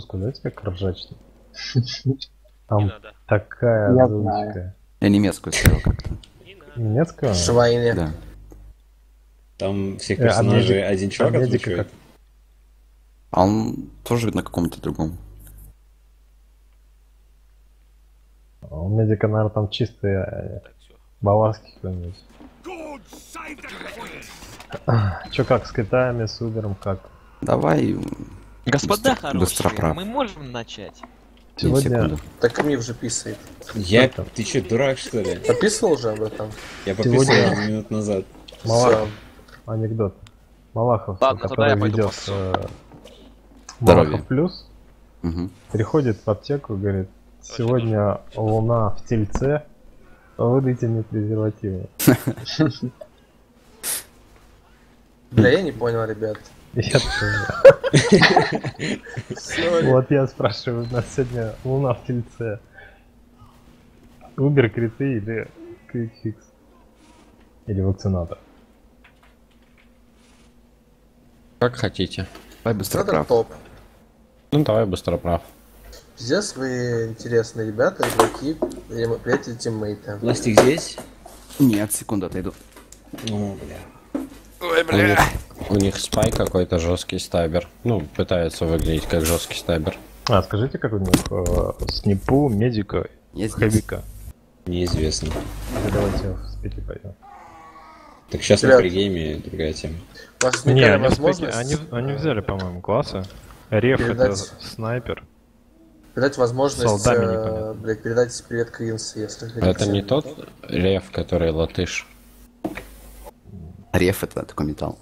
Сказать, как ржачно. Там такая Я. Я немецкую ставил как-то. Не надо. Немецкая? Швайне. Да. Там всех Э, а персонажей один а озвучивает. как? А он тоже на каком-то другом. А У медика, наверное, там чистые э, балласки какой-нибудь. Чё как с Китаями, с Убером, как? Давай. Господа Быстро- хорошие, быстроправ. мы можем начать. Сегодня секунду. Так Мив же писает. Я... Ты чё, дурак, что ли? Подписывал уже об этом? Я Сегодня- подписал минут назад. Малахов, анекдот. Малахов, Ладно, который ведет э, Здоровье. Малахов плюс, Мгм. приходит в аптеку и говорит, сегодня луна в тельце, выдайте мне презервативы. Бля, я не понял, ребят. Я тоже. Sorry. Вот я спрашиваю, у нас сегодня луна в тельце. Убер, криты или Quick-Fix? Или вакцинатор? Как хотите. Давай Это быстроправ. топ. Ну давай быстроправ. Пиздец вы интересные ребята, игроки, приятели, тиммейты. Пластик здесь? Нет, секунду отойду. О, бля. У них, у них спай какой-то жесткий стабер. Ну, пытается выглядеть как жесткий стабер. А, скажите, как у них э, снипу, медика, здесь. хэвика? Неизвестно. Или Давайте в спите пойдем. Так сейчас на Ребят. пригейме другая тема. У вас Не, они, возможность они, они взяли, по-моему, классы. Реф это Передать. снайпер. передать возможность, э, блядь, передать привет Кринс, если хотите. Это не тот рев, который латыш. Реф это такой металл.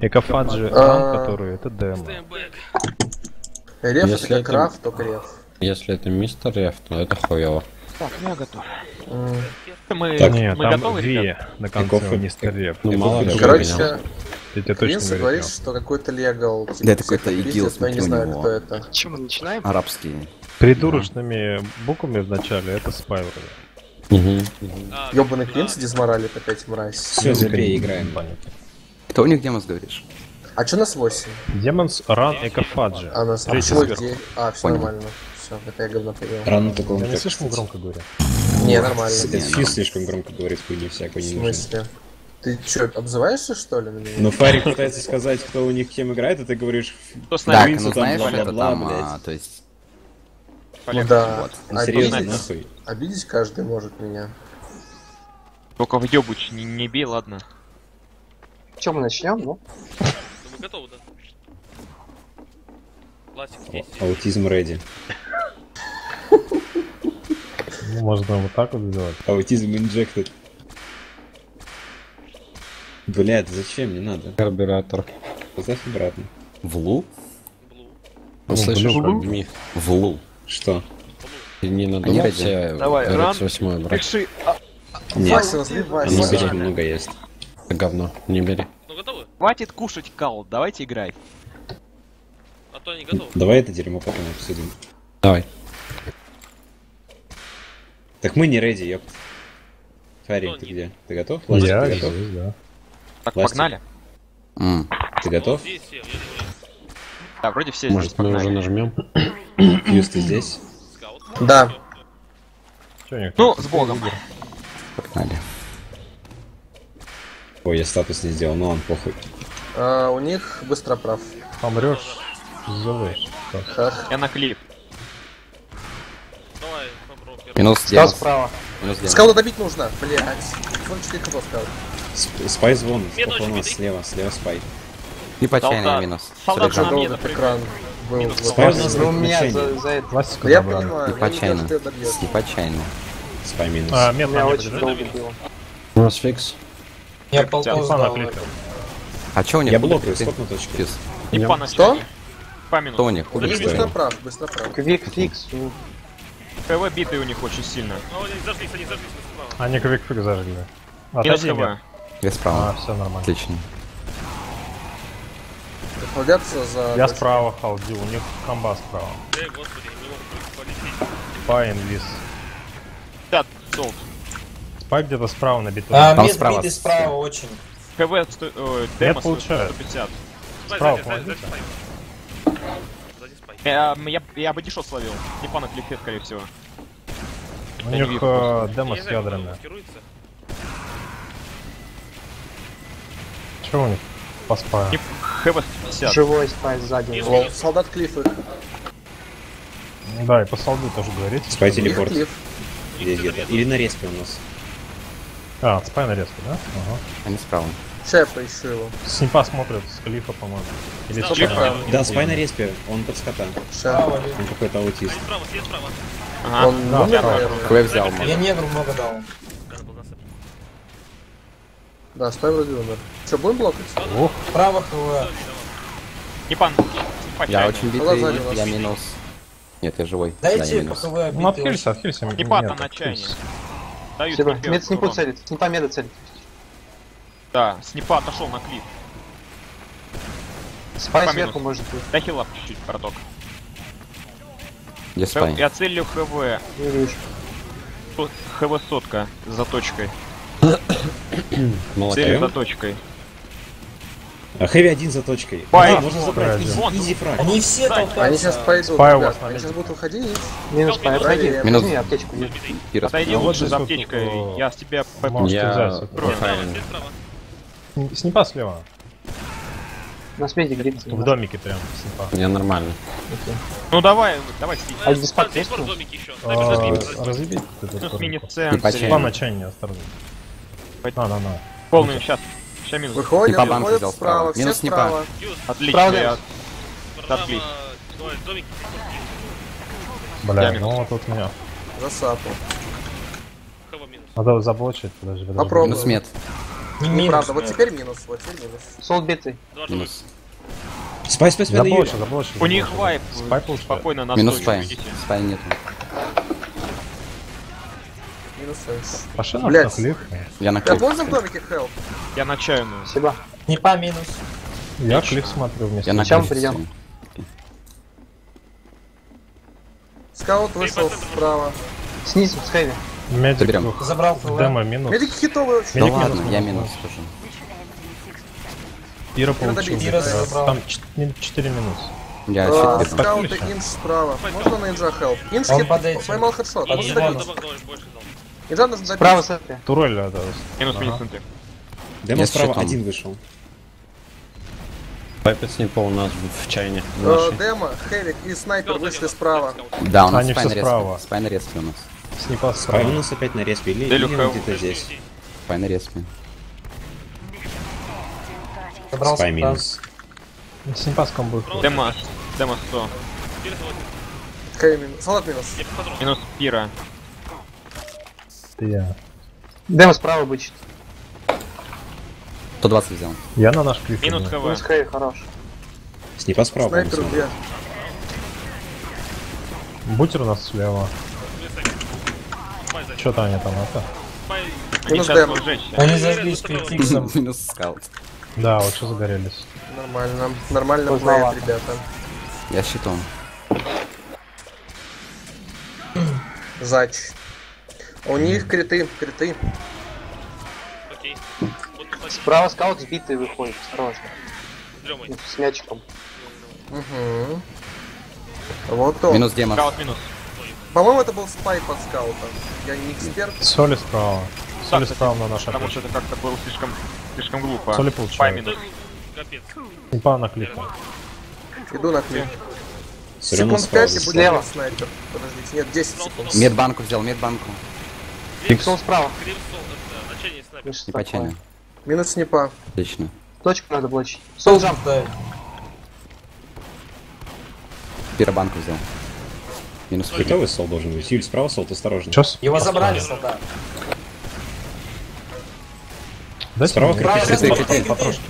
Экофаджи А. Который это демо. Реф Если это раф, только реф. Если это мистер рев, то это хуево. Так, я готов. М. Мы, Так. Не, мы там готовы, ребят? на конце мистер Реф. Ну, мало ли, Короче, тебе точно Кринс говорю. говорит, чел. что какой-то легал, типа, Да, это какой-то ИГИЛ, но я не знаю, кто это. Чем мы начинаем? Арабские. Придурочными буквами в начале это спай А, Ёбаный да. Кринс дизморалит опять мразь. Все, забей, играем. Понятно. Кто у них демос говоришь? А чё нас 8? Демонс Ран Экофаджи. А нас а где? А, все Понял. нормально. Все, это я говно понял. Рано только он Я не слишком громко говорю. Не, нормально. Ну. слишком громко говорит хуйню В всякую не нужно. смысле? Ты чё, обзываешься, что ли, на меня? Но Фарик пытается сказать, кто у них кем играет, а ты говоришь, Кто с Да, нами? Принцу ну там знаешь, это там, а, то есть... Ну да. Вот. ну, серьезно, нахуй. Обидеть каждый может меня. Только в ёбуч не, не бей, ладно. Чем мы начнем, ну? Ну, мы готовы, да. Здесь. Аутизм реди. Ну, можно вот так вот сделать. Аутизм инжектед. Блядь, зачем? Не надо. Карбюратор. Поставь обратно. В лу? Ну, слышишь. В лу. Что? Не себе Давай, ран. RX8 брать? Пиши. Нет, Вася, возьми не Вася. слишком много есть. Говно, не бери. Ну, готовы? Хватит кушать кал, давайте играть. А то они готовы. Давай это дерьмо потом обсудим. Давай. Так мы не реди. Фарик, Кто ты не? где? Ты готов? Я ты готов? здесь, да. Так, Пластик. погнали. Ты Ну, готов? здесь я, я думаю, Да, вроде все Может, здесь мы уже нажмем? Фьюз, ты здесь? Да. Них? Ну, с богом. Погнали. Ой, я статус не сделал, ну ладно, похуй. А, у них быстроправ. Помрешь, сделаешь. Так. Хах. Я на клип. Давай. Минус демос. справа. Минус. Скаута добить нужно, блядь. Вон 4 хп. Сп- Спай звон, беды. слева, слева спай. Не почайный Солдат. минус. Солдат на экран был. Минус вот. У Ну, меня за, за это... Пластику Ну, я добавили. понимаю, Не я не почайно. знаю, что ты добьешь. Не почайно. Спай минус. А, мет Меня очень долго было. У нас фикс. Я полтос дал. А чё у них? Я блокаю, стоп на точке. И по на Что? По минус. Кто у них? У них Быстрее. быстроправ, быстроправ. Квик фикс. КВ биты у них очень сильно. Ну, они зажглись, они зажглись. справа. Они квикфик зажгли. Минус Отойди. Я А, справа. все нормально. Отлично. Охладятся за... Я справа халди, у них комба справа. Эй, господи, не полететь. Спай инвиз. 50 солд. Спай где-то справа на бетоне. А, Там справа биты справа очень. КВ сто... э, демос получаю. 150. Спай, Справа сзади, спай. Я, я я бы дешев словил. Снипа на клифе, скорее всего. У Я них э, демо с ядрами. Чего у них по спаю? Снип ХВ 50. Живой спай сзади. Лол, солдат клиф их. Да, и по солду тоже говорите. Спай телепорт. клиф. Где, где-то. Или на респе у нас. А, спай нарезка, да? Ага. Они справа. Я поищу его. Снипа смотрит с клифа, по-моему. Или Да, с прям. Да, спай на респе, он под скота. Он какой-то аутист. Справа, справа. Ага. Он Да, наверное. Квей взял, Я негру много дал. Да, спай вроде умер. Че, будем блокать? Ох, Право ХВ. Снипа Я очень битый, я носит. минус. Нет, я живой. Да, я Дайте по минус. ХВ ну отхилься, отхилься. Нет, там на отхилься. чайне. Даю Спасибо. Мед снипу урон. целит. Снипа меда целит. Да, снипа отошел на клиф. Спай Снипа сверху минус. может быть. Дай хилап чуть-чуть, браток. Где спай? Я целю ХВ. Не вижу. Сот- ХВ сотка с заточкой. Молодец. Целю Даем? заточкой. А хэви один за точкой. Да, можно забрать. Изи, Вон, изи фраг. Они все толкаются. Они сейчас пойдут, Спай у ребят. вас на Они сейчас будут выходить. Минус спай. Отойди. Минус. Возьми аптечку. есть. Пирос. Отойди вот лучше за вот аптечкой. Я с тебя Можете Я- Снипа слева. На смеде грится. В домике прям снипа. Я нормально. Ну давай, давай снипа. А здесь еще. А, тут Минус эту мини руку. в центре. Снипа Снипа на чайне, осторожно. На, на, на. Полный, сейчас. Сейчас минус. Выходят, Снипа банку взял справа. справа. Все Минус снипа. справа. Отлично, я справа. Отклик. Ой, домики. Бля, ну тут меня. Засапал. Надо заблочить, подожди, подожди. Попробуй. Минус мед. Минус, Неправда, вот теперь минус, вот теперь минус. Солд битый. Минус. Спай, спай, спай заблочить. У них вайп. Спай. Спокойно на Минус спай. Спай нету. Минус сейс. Пошли на Блядь. Я на клип. можно в домике хелп? Я на чайную. Спасибо. Снипа минус. Я клиф смотрю вместе. Я на Чем клип. придем? Скаут вышел справа. Снизу, с хэви. Медик Заберем. Забрал ХВ. Демо минус. Медики хитовые очень. Да Медик ладно, минус, я минус. тоже. Ира Надо получил. бить. Ира забрал. Там 4 минус. Я А. Скаут и инж справа. Можно на инжа хелп? Инж Он хит- поймал хедшот. Под Можно И звоном. добить. добавь, давай, больше дал. Инжа нужно добить. Справа с этой. Турель это. Минус Ага. минус центре. Демо Я с справа один вышел. Пайпет снипа у нас в чайне. Э. Демо, Хевик и снайпер вышли справа. Да, у нас Они спай все справа. респе. Спай на респе у нас. Снипа Спай у справа. нас опять на респе. Или, где-то здесь. Спай на респе. Спай минус. Снипа с комбой. Демо, демо 100. Теперь заводит. Хэви минус. Солдат минус. Минус пира. Я. Демо справа бычит. 120 взял. Я на наш клиф. Минус иду. Минус хэви, хорош. Снипа справа. Снайпер где? Бутер у нас слева. Сзади. Что-то они там это. Минус демо. Они зажглись критиксом. Минус скаут. Да, вот что загорелись. Нормально. Нормально плеят, ребята. Я щитом. Зач. У них криты, криты. Окей. Справа скаут сбитый выходит. Осторожно. Лёмой. Ну, С мячиком. Угу. Вот он. Минус демо. Скаут минус. По-моему, это был спай под скаутом. Я не эксперт. Соли справа. Соли кстати, справа на наш Потому что это как-то было слишком, слишком глупо. Соли Спай получает. минус. Капец. Снипа на клифе. Иду на клип. Равно Секунд справа 5 и будет снайпер. Подождите, нет, 10 секунд. Медбанку взял, медбанку. Сол справа. Крим сол, это начальник снайпер. Чайне. Минус снипа. Отлично. Точку надо блочить. Сол джамп. Да. Пиробанку взял. Минус пир. Хитовый сол должен быть. Юль, справа сол, осторожно. Чё с- Его забрали, Справа мне крипы, какие-то крипы, крипы. потрошки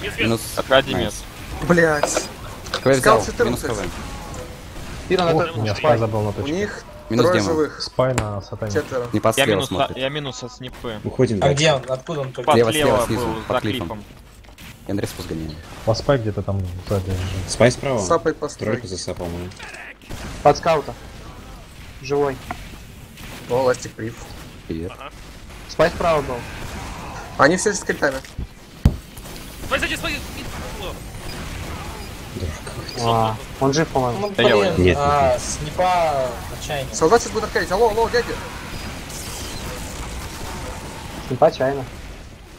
свет. Минус. Найс. Блять. Минус 14. КВ. Пира на точку. меня Спай. спай забыл на У них Минус трое демо. живых. Спай на сатане. Четверо. Не под Я слева минус, смотрит. я минус от снипы. Уходим А где он? Откуда он только? Под Слева, слева снизу, был, под за клифом. клифом. Я на респу сгоняю. А спай где-то там сзади. Спай справа. Сапай постой. Тройку засапал, по-моему. Под скаута. Живой. О, ластик прив. Привет. Спай справа был. Они все с критами. Спай сзади, спай. О, А, он жив, по-моему. Ну, Да блин, Нет, а, снипа отчаяние. Солдат сейчас будет отходить. Алло, алло, дядя. Снипа чайно.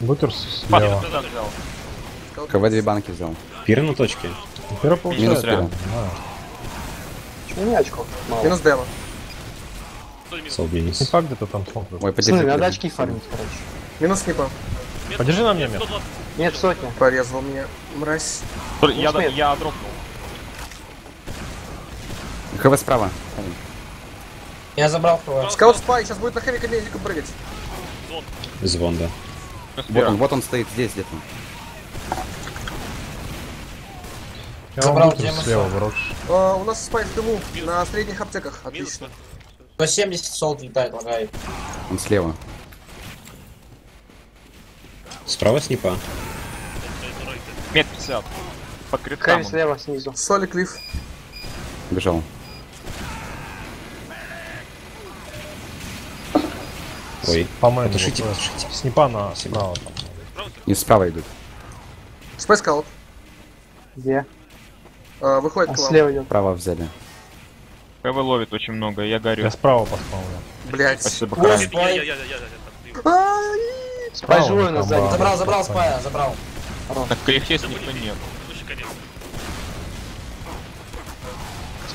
Бутер Падай, слева. КВ две банки взял. Пира на точке. Пира получает. Минус пира. Да. Чего не очков? Мало. Минус демо. Стой, минус. Сол минус. Снипа где-то там смотрит. Ой, подержи. Смотри, надо очки фармить, короче. Минус снипа. Подержи на мне, Мир. 120. Нет, сотня. Порезал меня. Мразь. Я, я дропнул. ХВ справа. Я забрал ХВ. Скаут спай, сейчас будет на хэвика медику прыгать. Звон, да. Вот он, вот он стоит здесь где-то. Я Забрал тему слева брошу. А, у нас спай в дыму на средних аптеках. Отлично. 170 солд летает, лагает. Он слева. Справа снипа. Мет 50. Под Хэви криткам. слева, снизу. Соли клифф. Бежал. Ой. По-моему, Потушите, вот, потушите. Снипа на справа. И справа идут. Спай скаут. Где? А, выходит Он к вам. слева идет. Справа взяли. КВ ловит очень много, я горю. Я справа поспал. Блять. Спасибо. Я, спай. живой нас сзади. Забрал, забрал спая, забрал. Так в крифте никто нет.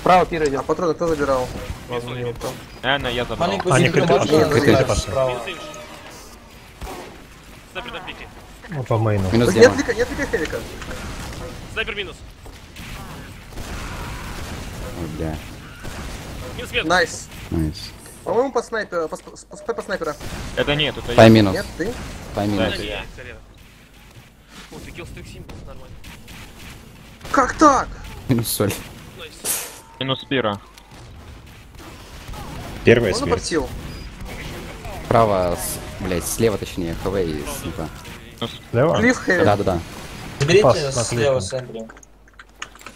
Справа пир А идет. патроны кто забирал? Наверное, я забрал. Они забрать пошли. Минус. Снайпер на пике. Ну, по мейну. Минус Нет лика, нет лика хэвика. Снайпер минус. Ой, бля. Минус мет. Найс. Найс. По-моему, под снайпера, по, по, по, по снайпера. Это нет, это Пай я. минус. Нет, ты? Пай Да, минус. это я. Скорее. О, ты килл стрик нормально. Как так? Минус соль. Минус пира. Первая Он смерть. напортил. Справа, с... блять, слева точнее, ХВ и снипа. Слева? Клифф хэви. Да-да-да. Берите слева сэндри.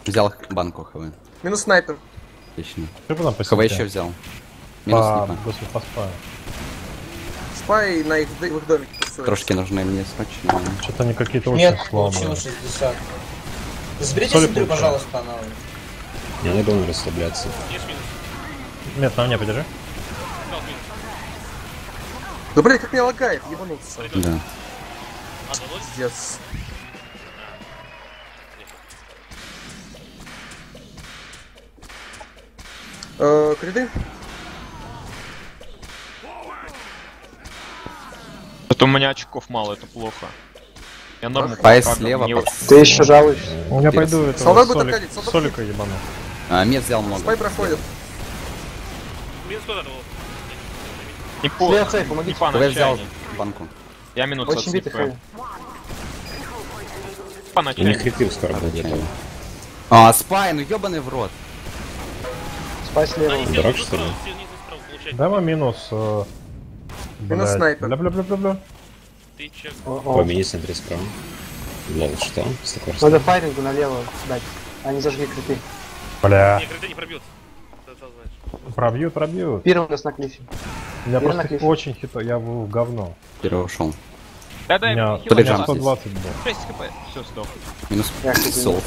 Взял банку ХВ. Минус снайпер. Отлично. Что там по ХВ еще взял. Минус По, снипа. после поспаю. Спай на их, в их домике. Трошки нужны мне срочно. Что-то они какие-то очень Нет, слабые. получил 60. Заберите получаю. пожалуйста, на... Не надо было расслабляться. Нет, на мне подержи. Да блять, как меня лагает, ебануться. Да. Пиздец. Э, криды? Это у меня очков мало, это плохо. Я норму Пай слева. Ты еще жалуешься. У меня Интересно. пойду этого Солдат будет солик- отходить, солдат солика ебану. А, мед взял много. Спай проходит. Минус куда был? Не по... Слева цей, помогите. Не по ХВ взял банку. Я минус Очень битый. По У них криты скоро будет. А, спай, ну ебаный в рот. Спай слева. Снизу что ли? получается. Давай минус. э, Минус снайпер. Бля-бля-бля-бля-бля. Ты По мини центре справа. Лол, что? Надо файрингу налево дать. Они зажгли криты. Бля. Не, не пробьют. Ты. Пробьют, пробьют. Пир у нас на клифе. Я Я просто на очень хито, я в говно. Первый ушел. Да меня, мне у меня Джамп 120 был. 6 хп. Все, сдох. Минус Я, сол.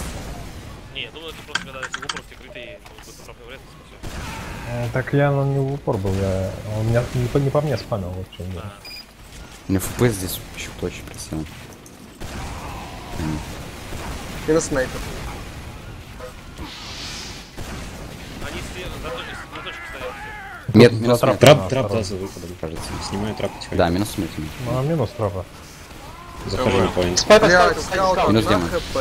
Не, я думаю, это просто когда в упор в те криты, то будет направленный вред, и всё. Э, Так я ну, не в упор был, я... он меня не по, не по мне спамил, вот дело. У меня ФП здесь еще очень просел. Минус снайпер. Мед, За минус трап. Трап, трап, да, за выходом, кажется. Снимаю трап потихоньку. Да, минус мед. Ну, а минус трапа. Захожу на поинт. Минус одна демо. хп.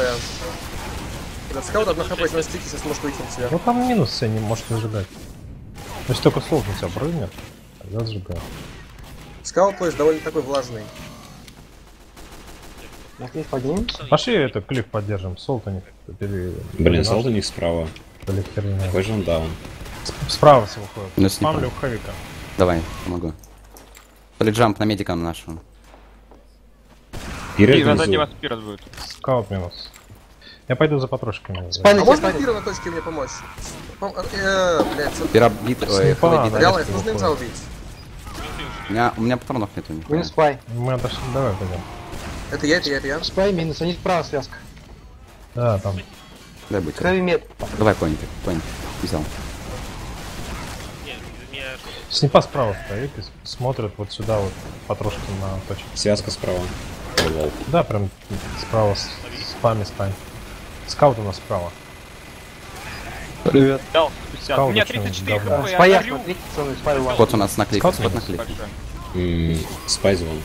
Бля, скаут одна хп, если на стике сейчас может выйти на себя. Ну там минус все не может зажигать. Если только солд на тебя прыгнет, тогда зажигаю. Скаут, то есть, довольно такой влажный. На клиф поднимемся. Пошли это клик поддержим, солд у них. Блин, солд у них справа. Какой же он даун? Справа все выходит. Снипер. Спамлю хэвика. Давай, помогу. Полиджамп на медика нашу. Пиры И сзади вас пират будет. Скаут минус. Я пойду за патрошками. Спай А на можно. Пира на точке мне помочь? Пом- э, блядь, Пира бит, ой, Снипа, бит. Реально, нужно инжа убить. У меня, у меня патронов нету. нихуя. Минус спай. Мы отошли, давай пойдем. Это я, это я, это я. Спай минус, они справа связка. Да, там. Дай быть. Крови мед. Давай поинт, поинт. Взял. Снипа справа стоит и с- смотрит вот сюда вот потрошки на точку. Связка справа. Да, прям справа с спами стань. Скаут у нас справа. Дал 150. Скаут У меня очень 34 говно. хп, я Спая, горю. спай у вас. Вот у нас на клике, Скаут вот на минус. клике. Большое. М, Спайс вон.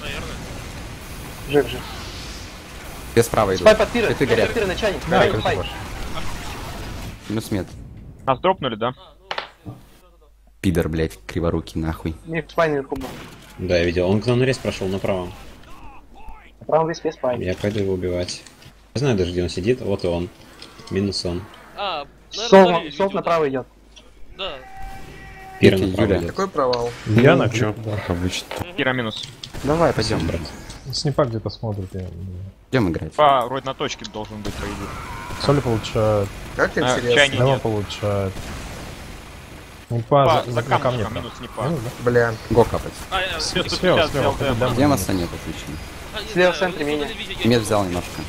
Наверное. Жив, жив. Все справа идут. Спай под пиры. Спай горят. под пиры, начальник. Да. Минус мед. Нас дропнули, да? Пидор, блядь, криворукий нахуй. Миг спай наверху был. Да, я видел. Он к нам на рез прошел направо. На правом виске спай. Я пойду его убивать. Я знаю даже, где он сидит. Вот и он. Минус он. А, наверное, Сол, сол направо идет. Да. Пира направо Юля. идет. Какой провал? Я на чё, обычно. Кира минус. Давай, пойдем. брат. Снипа где-то смотрит. я не. Идем играть. По вроде на точке должен быть, по идее. Соли получает, Как А, интересно. чайник. Демо нет. получает. По, Снипа за, за камнем, прям. минус не да? Бля. Го капать. А, я... Слева, 150 слева, демо. Демоса нет, отлично. А, Слева в центре меня. Мед взял немножко.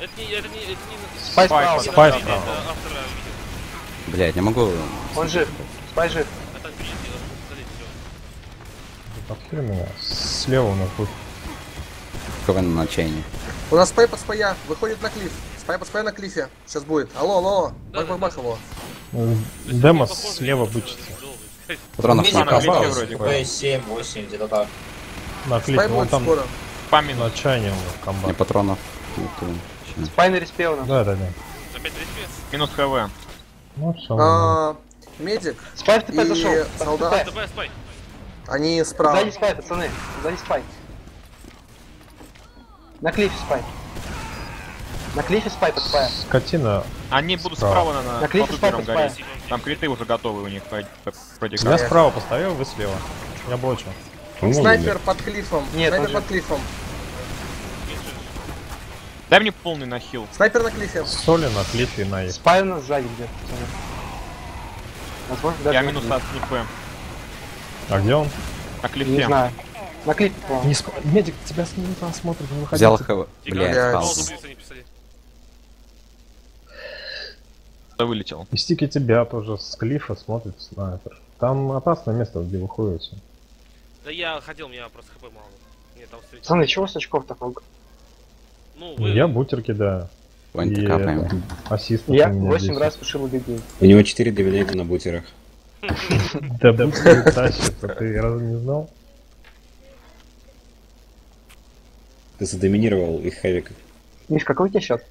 Это не... Это не... Это не... Спай справа. спай справа. это автора видео. Блядь, не могу. Он жив. Спай жив. А. Подхили меня. Слева у нас будет. КВН на отчаянии. У нас спай под спая. Выходит на клифф. Спай под спая на клиффе. Сейчас будет. Алло, алло. Бах, бах, бах его. М, То есть Демо это похоже слева бычится. Патронов не на КП вроде. 7, 8, где-то так. На Спай вон там скоро. Нас Мне комбат. патронов нету. Чё? Спай на респе у нас. Да, да, да. Опять. Минус ХВ. Ну все. А, Медик, Спай в ТП И зашел. солдат. ТП. Спай, спай. они справа. Сзади спай, пацаны. Сзади спай. На клифе спай. На клифе спай под спая. Скотина. Они будут Справа. справа на, На убером спай, гореть. спай. Там криты уже готовы у них вроде Я справа поставил, вы слева. Я блочу. По-моему, Снайпер под клиффом. Нет, Снайпер под клиффом. Дай мне полный нахил. Снайпер на клиффе. Соли на клифе на их. Спай у нас сзади где-то. Я минус клифе. от снипы. А где он? На Не клифе. знаю. На клифе. Не сп... Медик, тебя с ним смотрит, не выходи. Взял ХВ. Блядь, Да вылетел. И стики тебя тоже с клифа смотрит снайпер. Там опасное место, где вы ходите. Да я ходил, у меня просто хп мало. Мне там встретил. Пацаны, чего с очков так много? Ну, вы... Я бутер кидаю. Вань-то И капаем. ассист Я у меня 8 10. раз ушил людей. У него 4 доминейта на бутерах. Да бутер тащится, ты разве не знал? Ты задоминировал их хэвик. Миш, какой у тебя счет?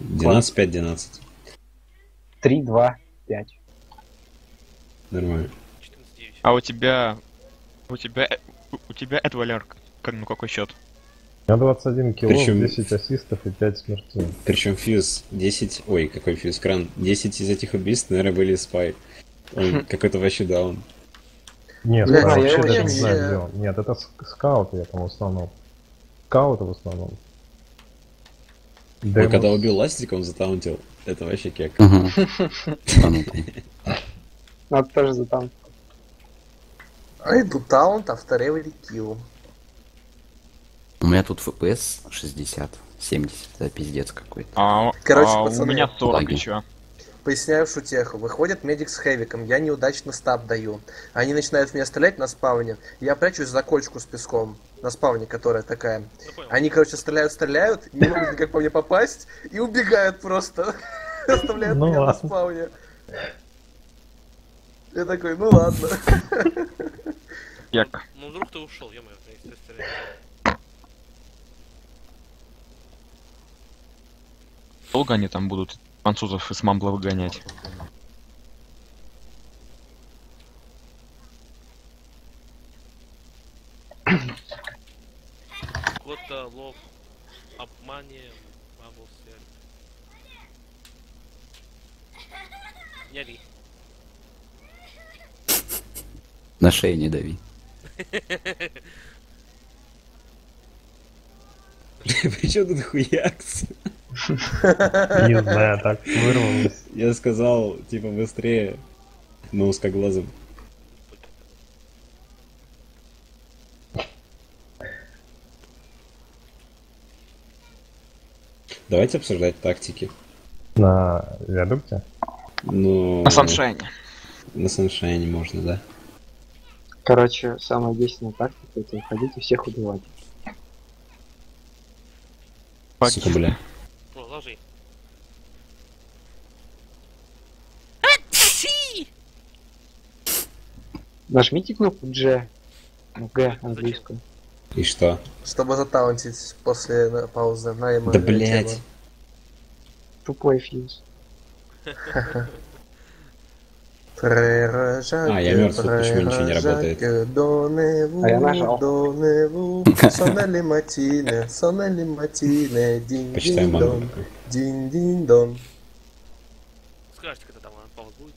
А, 12-5. 12-5-12. 3, 2, 5. Нормально. 14-9. А у тебя... У тебя... у- тебя Эд Валер, к- ну какой счет? У меня 21 кило, Причем- 10 ассистов и 5 смертей. Причем фьюз 10... Ой, какой фьюз? Кран. 10 из этих убийств, наверное, были спай. Он какой-то вообще даун. Нет, Бля, я я вообще даже не знаю, где он. Нет, это ск- скауты, я там в основном. Скауты в основном. Демос. когда убил ластика, он затаунтил. Это вообще кек. Надо тоже за там. I do talent after every kill. У меня тут FPS 60, 70, это пиздец какой-то. А, Короче, а у пацаны, меня 40 лаги. еще. Поясняю шутеху. Выходит медик с хэвиком, я неудачно стаб даю. Они начинают в меня стрелять на спавне. Я прячусь за кольчку с песком. На спавне, которая такая. Ну. Они, короче, стреляют, стреляют, не могут никак по мне попасть и убегают просто. Оставляют Ну меня на ладно. спавне. Я такой, ну ладно. Як. Ну, вдруг ты ушел, стреляешь. Долго они там будут французов из Мамбла выгонять? Кота, лов, обмане, бабусе. Не ори. На шее не дави. Причем тут хуякс? Не знаю, так вырвалось. Я сказал, типа, быстрее. Но узкоглазым. Давайте обсуждать тактики. На виадукте? Ну... На саншайне. На саншайне можно, да. Короче, самая действенная тактика это уходить и всех убивать. Сука, бля. О, ложи. Нажмите кнопку G. Ну, G английскую. И что? Чтобы затаунтить после э, паузы. На ему Да блять. Тупой фьюз. А, я мертв, почему ничего не работает? А я нажал. Почитаем мангу. дон, динь динь дон. Скажите, когда там а, пауз будет?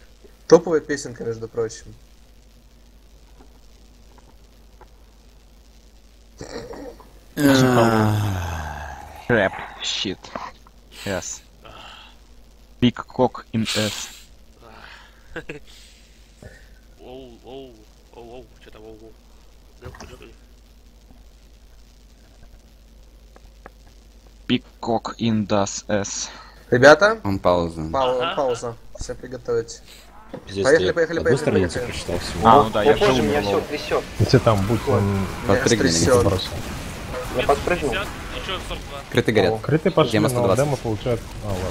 Топовая песенка, между прочим. Crap. Shit. Yes. Big cock in S. Оу, оу, оу, оу, что там оу, оу. Big cock in das S. Ребята, Он пауза. пау- Ага. пауза. Все приготовить. Пиздец, Поехали, я поехали, одну поехали, страницу поехали. прочитал всего. А, ну да, я О, боже, же меня все трясет. Если там будь он Подпрыгни на стрясет. просто. Я подпрыгнул. 50, еще 42. Крыты горят. Крыты пошли, Демо но 120. демо получает... А, ладно.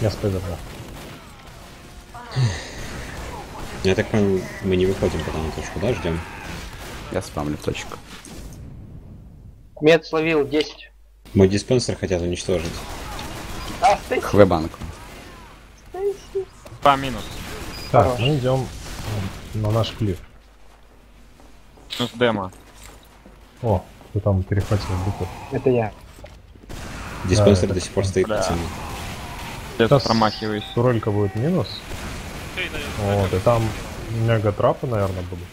Я спойлер, да. Я так понял, мы не выходим пока на точку, да, ждем? Я спамлю точку. Мед словил 10. Мой диспенсер хотят уничтожить. А, ты Хв банку. Два минус. Так, мы идем на наш клиф. Минус демо. О, кто там перехватил букву. Это я. Диспенсер это до сих пор стоит да. пацаны. Сейчас промахиваюсь. турелька будет минус. Вот, и там мега трапы, наверное, будут.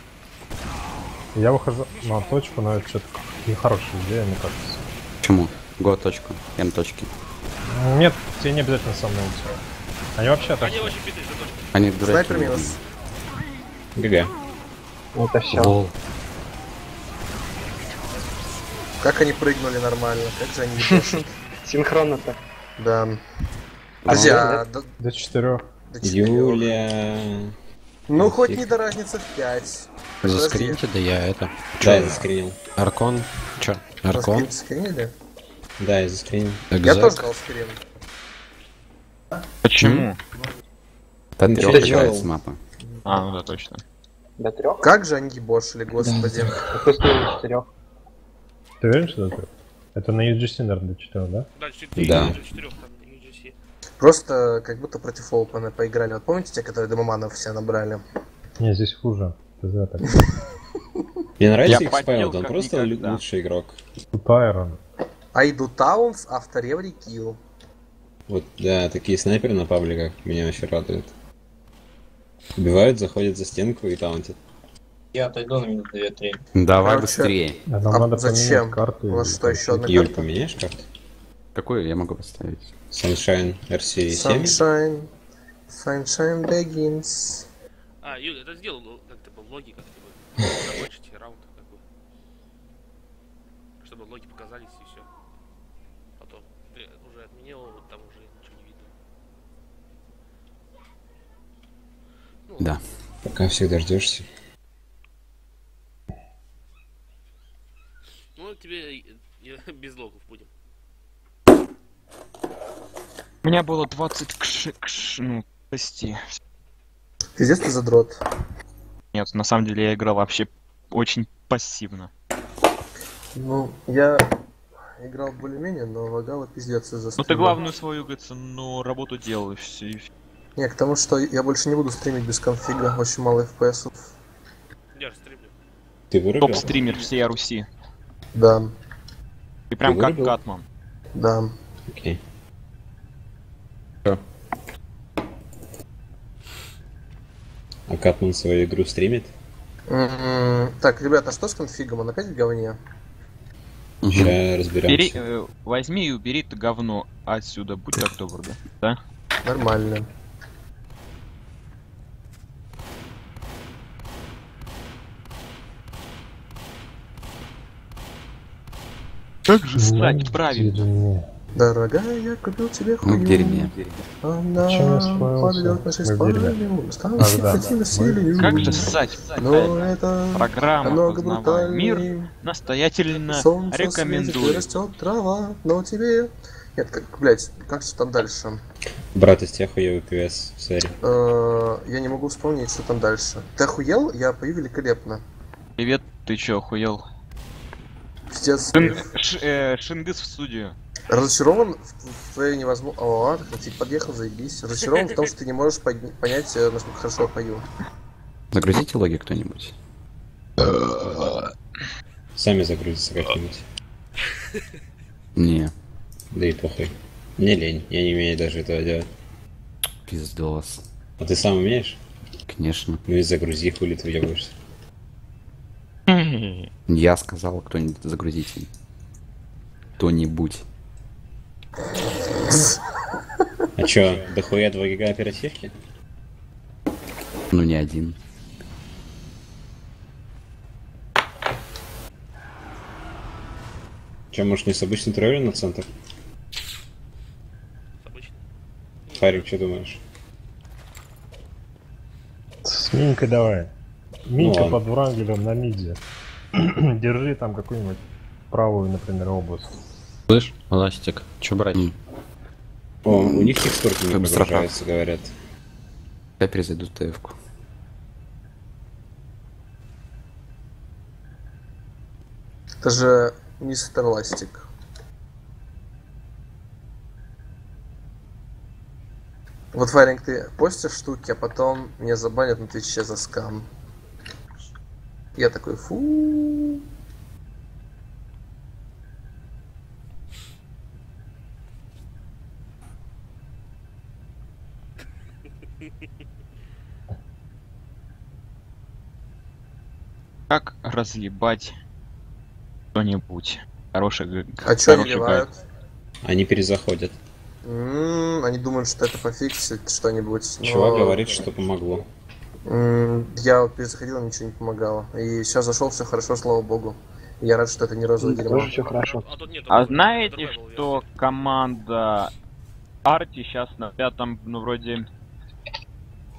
Я выхожу на точку, но это что-то нехорошая идея, мне кажется. Почему? Го точку. М точки. Нет, тебе не обязательно со мной идти. Они вообще так. Они очень биты. Они дураки. Снайпер минус. ГГ. Это все. Лол. Как они прыгнули нормально, как же они ебошут. Синхронно так. Да. Друзья, до, четырех. Юля... Ну, хоть не до разницы в 5. Заскрините, да я это. Да, я заскринил. Аркон? Чё? Аркон? Скринили? Да, я заскринил. Я тоже дал скрин. Почему? До Ну, трех чё, играется чё? мапа. А, ну да, точно. До трех? Как же они ебошили, господи. Кто стоит четырех? Ты уверен, что это? Это на UGC, наверное, до четырех, да? Да, 4, Да. 4 там, UGC. Просто как будто против Опена поиграли. Вот помните те, которые демоманов все набрали? Не, здесь хуже. Мне нравится их спайлд, он просто лучший игрок. Тут Айрон. Айду Таунс, every kill. Вот, да, такие снайперы на пабликах меня вообще радуют. Убивают, заходят за стенку и таунтят. Я отойду на минуту 2-3. Давай Короче, быстрее. А нам А надо зачем? поменять карту. У вас и что, еще одна Юль, карта? поменяешь карту? Какую я могу поставить? Sunshine RC7? Sunshine. Sunshine begins. А, Юля, это сделал, ну, как-то был логи, как-то бы. Закончить раунд такой. Чтобы логи показались и все. Потом. Ты уже отменил, вот там уже ничего не видно. Ну, Да. Пока всех дождешься. Ну, тебе и- и без логов будем. У меня было 20 кш... кш... ну, кости. Пиздец ты задрот. Нет, на самом деле я играл вообще очень пассивно. Ну, я играл более-менее, но лагало пиздец из-за Ну ты главную свою, говорится, ну, работу делал и все. Не, к тому, что я больше не буду стримить без конфига, очень мало FPS. Я же стримлю. Ты вырубил? Топ-стример всей Руси. Да, И прям Ты как вырубил? Катман. да. Окей. А Катман свою игру стримит? М, Так, ребята, что с конфигом? Он опять в говне? Сейчас Бери, разберемся. э, возьми и убери это говно отсюда, будь так добр, да? Нормально. Как же Ну, станет правильно? Дорогая, я купил тебе Мы в дерьме. Она поведет нашей Мы в дерьме. Ах, да, хотим да. силою. Как же ссать? Но это Программа «Познавай мир» настоятельно Солнце рекомендую. растет трава, но тебе... Нет, как, блядь, как же там дальше? Брат, из тебя хуёвый ПВС, сори. Я не могу вспомнить, что там дальше. Ты охуел? Я пою великолепно. Привет, ты чё, охуел? Пиздец. Шин- Ш- э, Шингис в студию. Разочарован в, в твоей невозможно... О, ты подъехал, заебись. Разочарован в том, что ты не можешь подня- понять, э, насколько хорошо я пою. Загрузите логи кто-нибудь. Сами загрузятся как-нибудь. Не, Да и похуй. Мне лень, я не умею даже этого делать. пиздос. А ты сам умеешь? Конечно. Ну и загрузи, хули ты въебываешься. Я сказал, кто-нибудь загрузите. Кто-нибудь. А чё, дохуя 2 гига оперативки? Ну не один. Чё, может не с обычной троллью на центр? Харик, что думаешь? С Минькой давай. Минька ладно. под Врангелем на миде. Держи там какую-нибудь правую, например, область. Слышь, Ластик, чё брать? О, у них текстурки не прогружаются, говорят. Я перезайду ТФ-ку. Это же мистер Ластик. Вот, Вареньк, ты постишь штуки, а потом меня забанят на Твиче за скам. Я такой, фу. Как разъебать что-нибудь? Хороший г- А чё они хороший ливают? Они перезаходят. М, Они думают, что это пофиксит что-нибудь. но- Чувак говорит, что помогло. Я вот перезаходил, ничего не помогало. И сейчас зашел, все хорошо, слава богу. Я рад, что это не розовое дерьмо. Тоже все хорошо. А нет. А знаете, что версия. команда Арти сейчас на пятом, ну вроде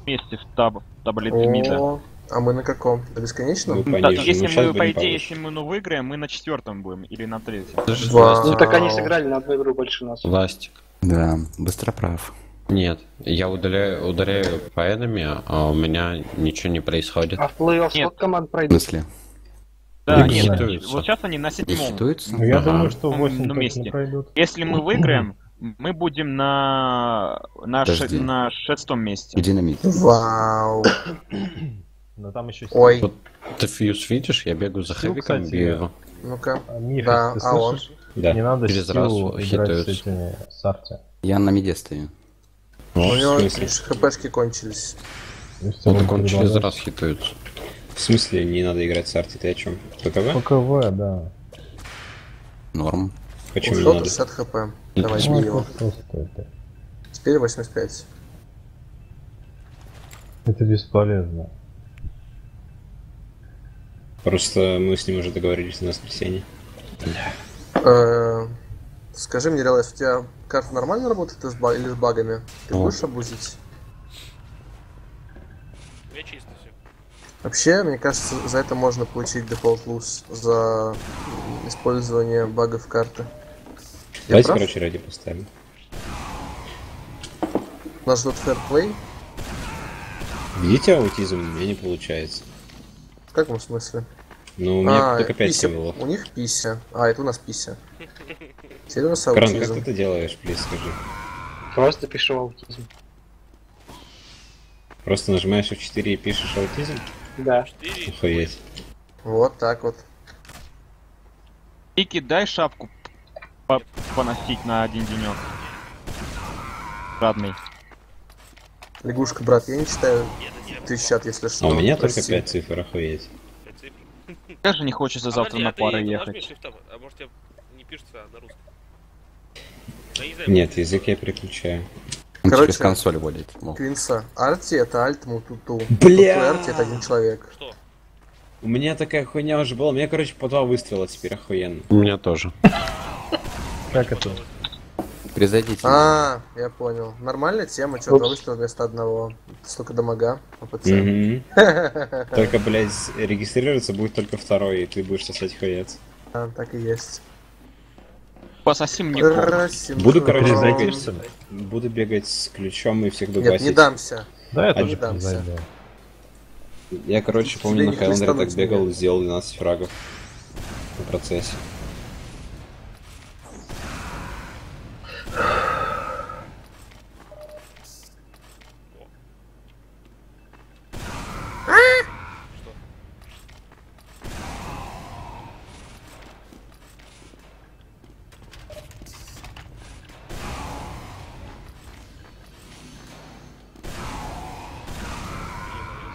месте в таб в таблице мида? А мы на каком? На бесконечном? Ну, Да, пониже. если Ну, мы, по идее, если мы ну выиграем, мы на четвертом будем или на третьем. Ну так они сыграли на одну игру больше нас. Ластик. Да, быстро прав. Нет, я удаляю, ударяю по enemy, а у меня ничего не происходит. А в плей-офф Нет. сколько команд В пройдут? смысле? Да, Не нет, хитуются. вот сейчас они на Не седьмом. Ну, я Ага. думаю, что Ну, 8 на точно месте. пройдут. Если мы выиграем, мы будем на на, ше- на шестом месте. Иди на мид. Вау. Но там еще Ой, Вот ты фьюз видишь, я бегаю за Ну, хэвиком, бью его. ну-ка. Миф, Да, ты а он? Да. Не надо Через силу раз играть с этими с арти. Я на миде стою. У в него хпшки кончились. То есть Ну он так он через раз хитуется. В смысле не надо играть с арти? Ты о чем? ПКВ? ПКВ, да. Норм. Почему не Ушел надо? 60 хп. Давай, Ну, бей его. Теперь 85. Это бесполезно. Просто мы с ним уже договорились на воскресенье. Э, Скажи мне, Релайс, у тебя карта нормально работает с ба- или с багами? Ты Ну. будешь обузить? Меня чисто все. Вообще, мне кажется, за это можно получить дефолт луз за использование багов карты. Я Давайте, прав? короче, ради поставим. Нас ждет фэрплей? Видите аутизм? У меня не получается. В каком смысле? Ну, у меня а, только 5 пися. символов. У них пися. А, это у нас пися. Теперь у нас Кран, как ты это делаешь, плиз, скажи? Просто пишу аутизм. Просто нажимаешь F4 и пишешь аутизм? Да. 4. Охуеть. Вот так вот. Ики, дай шапку по- поносить на один денек. Радный. Лягушка, брат, я не читаю твой чат, если что. А у меня только Прости. 5 цифр, охуеть. Цифр. Даже не хочется А завтра на а ты пары нажми ехать. шрифтом, А может тебе не пишется а на русском? Да я не знаю, Нет, язык я переключаю. Он Короче, через консоль водит. Квинса. Арти это альт мутуту. Бля! Арти это один человек. Что? У меня такая хуйня уже была. У меня, короче, по два выстрела теперь охуенно. У меня тоже. Как это? Призайдите. А, я понял. Нормальная тема, что, два выстрела вместо одного. Столько дамага, АПЦ. Только, блядь, регистрироваться будет только второй, и ты будешь сосать хаец. А, так и есть. Пососи мне Буду, короче, Зайдешься? буду бегать с ключом и всех Нет, не дубасить. дамся. Да, я А тоже не дамся. Я, короче, помню, на Хайлендере так бегал, сделал 12 фрагов в процессе.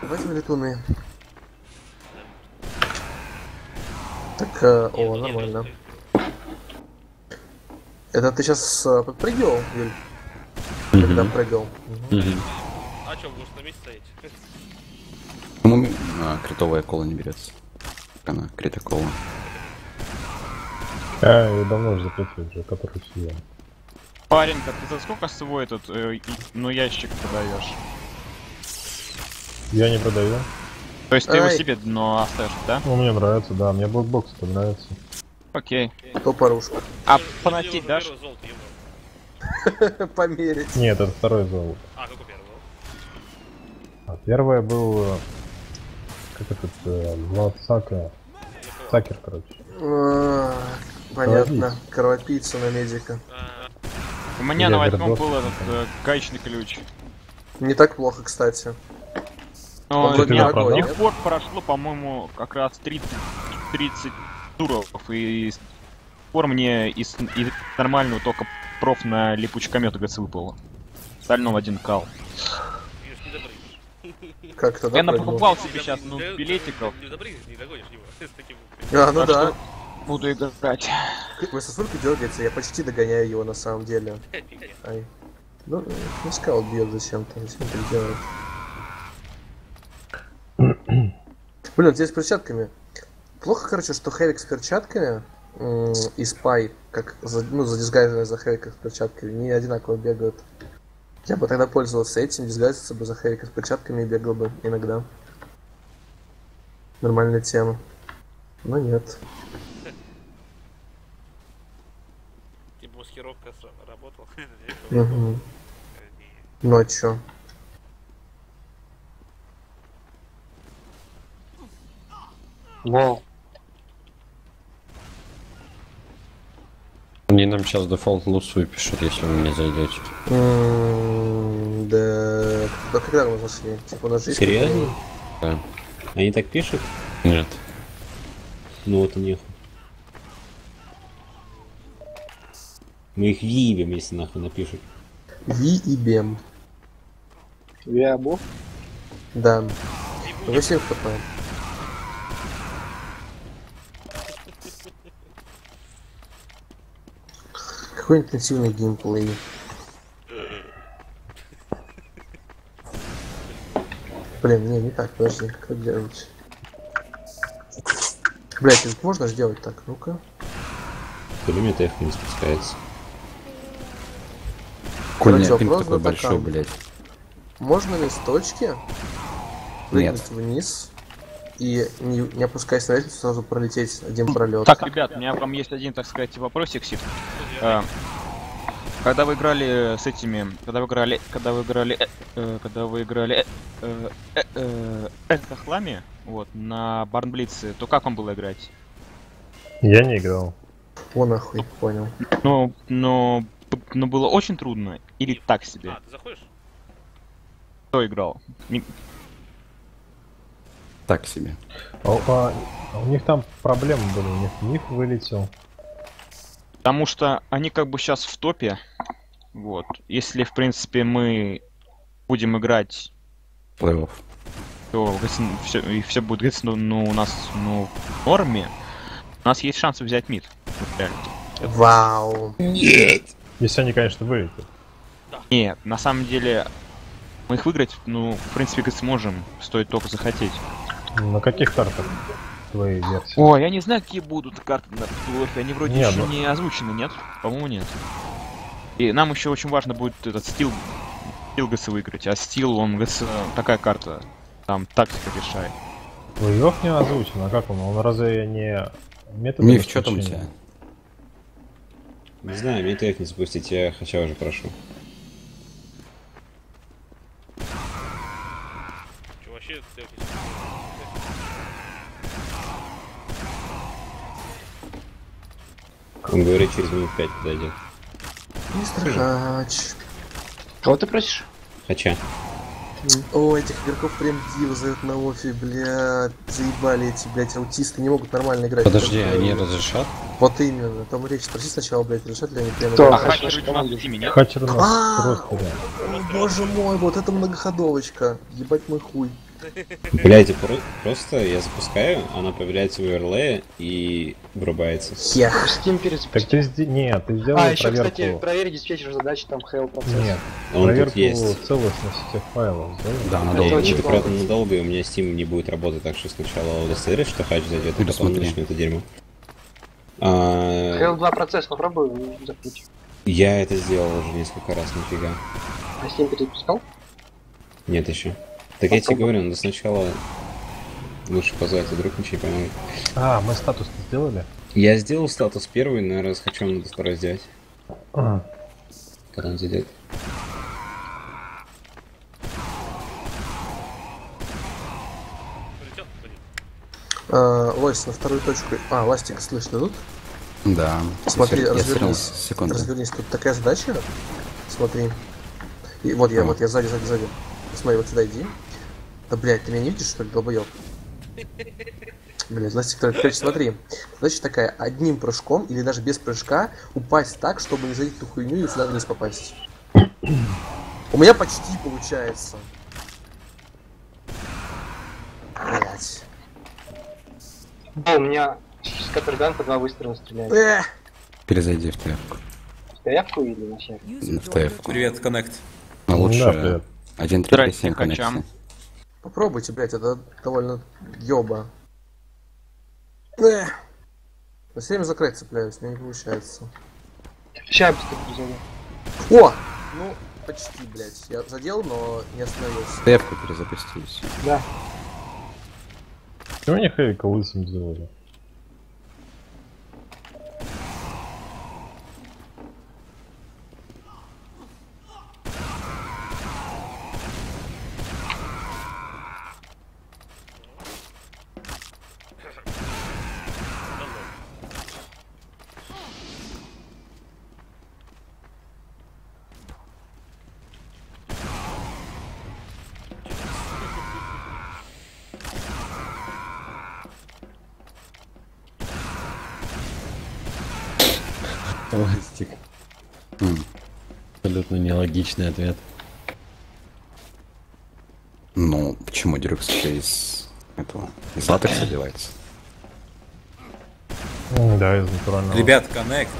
Возьми летуны. Э, о, нормально. Это ты сейчас подпрыгивал, Юль? Когда прыгал? А что, будешь на месте стоять? Почему а, критовая кола не берется? Она крита кола. Я ее давно уже запретил, уже который сезон. Парень, а ты за сколько свой этот, э, ну, ящик продаешь? Я не продаю. То есть ты его Ай. себе, но оставишь, да? Ну, мне нравится, да, мне блокбокс это нравится. Окей. Кто порушка? А поносить его дашь? Померить. Нет, это второй золото. А, какой первый? А первое был... э, Как этот... э, Влад Сака. Сакер, короче. А, Понятно. Кровопийца на медика. А, У меня на восьмом был этот э, гаечный ключ. Не так плохо, кстати. Но дорогой, с тех пор прошло, по-моему, как раз 30, 30 туров, и с тех пор мне из, из нормального только проф на липучкомет ГЦ выпало. Остального один кал. Как тогда Я прыгнул? напокупал себе сейчас, ну, билетиков. Не добрыгнешь, не догонишь его. С таким... А, ну да. Буду играть. Вы со сколько дергаете? Я почти догоняю его на самом деле. Ай. Ну, не скаут бьет зачем-то. Зачем так делает? Блин, здесь с перчатками. Плохо, короче, что Хэвик с перчатками и Спай, как за, ну, задисгайзенные за Хэвика с перчатками, не одинаково бегают. Я бы тогда пользовался этим, дисгайзился бы за Хэвика с перчатками и бегал бы иногда. Нормальная тема. Но нет. Типа маскировка с- работала. Угу. Ну а чё? Вау. Они нам сейчас дефолт лус выпишут, если вы не зайдете. М, Да, да когда мы зашли? Типа на жизнь. Серьезно? Да. Они так пишут? Нет. Ну вот и нехуй. Мы их въебем, если нахуй напишут. Ви и Бем. Виабо. Да. 8 хп. Какой интенсивный геймплей. Блин, не, не так, подожди, как делать? Блять, это можно сделать так? Ну-ка. Пулемет F не спускается. Короче, вопрос такой большой, блядь. Можно ли с точки Нет. прыгнуть вниз и не, не опускаясь на лестницу, сразу пролететь один пролет? Так, ребят, у меня вам есть один, так сказать, вопросик, Сив. А, Когда вы играли с этими, когда вы играли, когда вы играли, э, э, когда вы играли э, э, э, э, хохлами, вот, на Барнблице, то как вам было играть? Я не играл. О, нахуй, понял. Ну, но, но было очень трудно или так себе? А, ты заходишь? Кто играл? Так себе. А, а- а у них там проблемы были, у них миф вылетел. Потому что они как бы сейчас в топе. Вот. Если, в принципе, мы будем играть, Плей-офф. то все, и все будет говорить, ну, ну, у нас ну, в норме, у нас есть шанс взять мид. Вот. Вау. Если они, конечно, вылетят. Нет, на самом деле мы их выиграть, ну, в принципе, сможем, стоит только захотеть. На каких картах твои версии? Ой, я не знаю, какие будут карты на плей они вроде Не, еще ну- не озвучены, нет? По-моему, нет. И нам еще очень важно будет этот стил, стил ГС выиграть. А стил, он ГС такая карта. Там тактика решает. Вызов не озвучен, а как он? Он разве не метод? Миф, что там у тебя? Не знаю, мне не запустить, я хотя уже прошу. Че, вообще, ты- Он говорит, через минут пять подойдет. Мистер Хач. Кого ты просишь? Хотя. О, этих игроков прям диво зовут на офи, бля, заебали эти, блядь, аутисты, не могут нормально играть. Подожди, Только- они разрешат? Вот именно, там речь, спроси сначала, блядь, решат ли они прямо... Кто? А хакеры у нас в тиме нет? У нас просто, да. О, боже мой, вот это многоходовочка. Ебать мой хуй. Блядь, про- просто я запускаю, она появляется в оверлее и вырубается. Хех. Steam Так перезапустил. ты сде... Нет, ты сделай А, еще, проверку. кстати, проверь диспетчер задачи, там хейл процесс. Нет, Он проверку тут есть. целостности всех файлов. Да, Да, надо Это это, очень это правда надолго, и у меня Steam не будет работать, так что сначала удостоверюсь, что хач зайдет, и Или потом начну это дерьмо. А, Хейл 2 процесс попробуй закрыть. я это сделал уже несколько раз, нифига. А Steam перезапускал? Нет еще. Так я тебе говорю, надо сначала лучше позвать, а вдруг ничего не поможет. А, мы статус сделали? Я сделал статус первый, но раз хочу, надо второй сделать, А, когда он зайдет. А, Лось, на вторую точку. А, Ластик, слышь, ты тут? Да. Смотри, я развернись. свернулся. Секунду. Развернись, тут такая задача. Смотри. И вот я, А. вот я сзади, сзади, сзади. Смотри, вот сюда иди. Да, блядь, ты меня не видишь, что ли, долбоёб? Блядь, Ластик, короче, смотри. Задача такая, одним прыжком или даже без прыжка упасть так, чтобы не зайти в ту хуйню и сюда вниз попасть. У меня почти получается. Блять. Да, у меня катерган по два выстрела стреляет. Эх! Перезайди в ТФ. В ТФ-ку или на щек? В ТФ. Привет, Коннект. Но Да, лучше привет. 1.3.7 Здрасте, коннекции. Попробуйте, блядь, это довольно ёба. Эх. На время за край цепляюсь, но не получается. Быстро перезайду. О! Ну, почти, блядь. Я задел, но не остановился. ТФ-ку перезапустились. Да. Чего они Хейка лысым сделали? Пластик. Нелогичный ответ. Ну, почему Дюрекс из этого, из латекса одевается? М, Да, из натурального. Ребят, Коннект.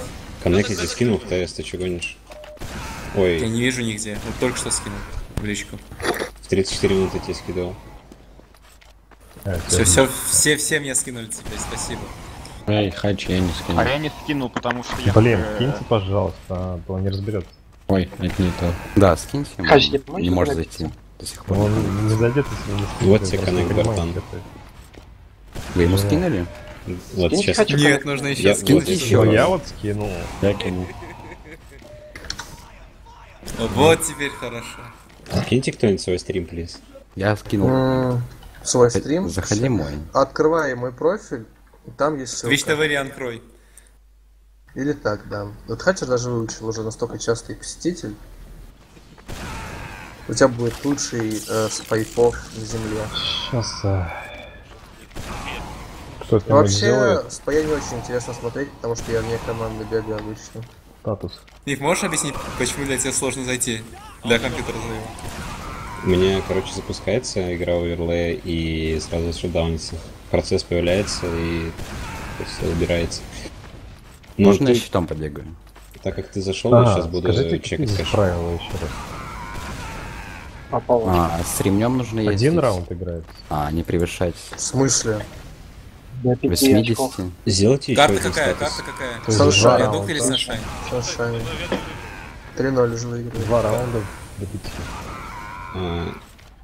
Коннект я тебе скинул в ТС, ты что гонишь? Я Ой, не вижу нигде. Вот только что скинул в личку. в 34 минуты тебе скидывал. Все, все, все, все мне скинули теперь, спасибо. Эй, хач, я не скинул. А я не скинул, потому что я... Блин, э, киньте, пожалуйста, а то он не разберется. Ой, это не то. Да, скиньте ему. Хач, не Не может зайти до сих пор. Он не зайдет, если не скинет, Вот он тебе коннект, не братан. Вы ему скинули? Вот Скиньте сейчас. хочу Нет, нужно еще Я- скинуть. вот еще Ну, раз. я вот скинул. Я кинул. Вот теперь хорошо. Киньте кто-нибудь свой стрим, плиз. Я скинул. Свой стрим. Заходи мой. Открывай мой профиль, и там есть ссылка. Твич ТВ открой. Или так, да. Вот Хачер даже выучил уже настолько частый посетитель. У тебя будет лучший э, спайпов на земле. Сейчас... Кто это вообще, сделает? спая не очень интересно смотреть, потому что я вне команды бегаю обычно. Статус. Ник, можешь объяснить, почему для тебя сложно зайти? Для компьютера твоего. У меня, короче, запускается игра оверлея и сразу шутдаунится. Процесс появляется и все убирается. Ну, Можно я ты- щитом побегаю? так как ты зашел, я А, сейчас буду скажите, чекать правила еще раз? Попал. А, с ремнем нужно ездить. Один раунд играет. А, не превышать В смысле? До 5 очков. 80. Сделайте еще Карта один какая? статус. Карта какая? Есть Sunshine. два Продукт раунда. или? Sunshine. 3-0 уже выиграли. Два раунда до пяти. А,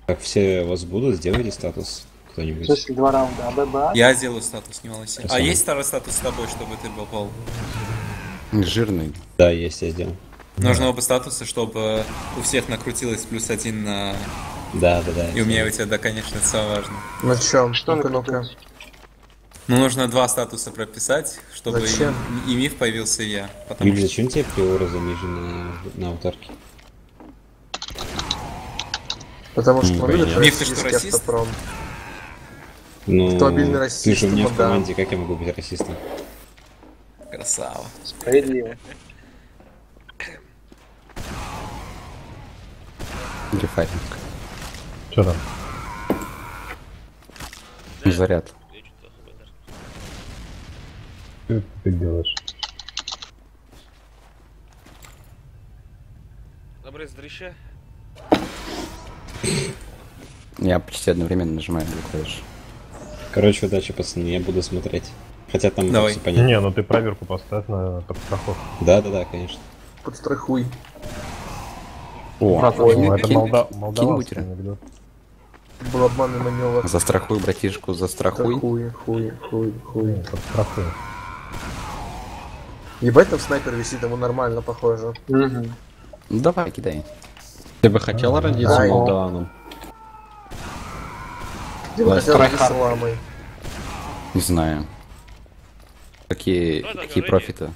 как все вас будут, сделайте статус В кто-нибудь. смысле, два раунда. А ББА? Я сделаю статус, не волнуйся. А есть второй статус с тобой, чтобы ты был пол? Жирный. Да, есть, я сделал. Нужно оба статуса, чтобы у всех накрутилось плюс один на... Да, да, да. И у меня, у тебя, да, конечно, это самое важное. На чем? Что Ну-ка, ну-ка. Ну, нужно два статуса прописать, чтобы Зачем? и, и миф появился, и я. Потому Юля, что... зачем тебе приоры занижены на аватарке? Потому что М, мы любим понятно. Миф, ты что, расист? автопром. Ну, Автомобильный ты расист, же у меня в да. команде, как я могу быть расистом? Красава. Справедливо. Грифайтинг. Что там? Заряд. Что ты делаешь? Обрез дрища. Я почти одновременно нажимаю две клавиши. Короче, удачи, пацаны, я буду смотреть. Хотя там Давай. все понятно. Не, ну ты проверку поставь на подстраховку. Да, да, да, конечно. Подстрахуй. О, Ну, это кинь- молда... молдаванский анекдот. Был обманный маневр. Застрахуй, братишку, застрахуй. Хуй, хуй, хуй, хуй. Не, Подстрахуй. Ебать там снайпер висит, ему нормально похоже. Ну давай, кидай. Ты бы хотел родиться молдаваном? Где бы Да, хотел страйхард. родиться ламой? Не знаю. Какие, так, какие профиты?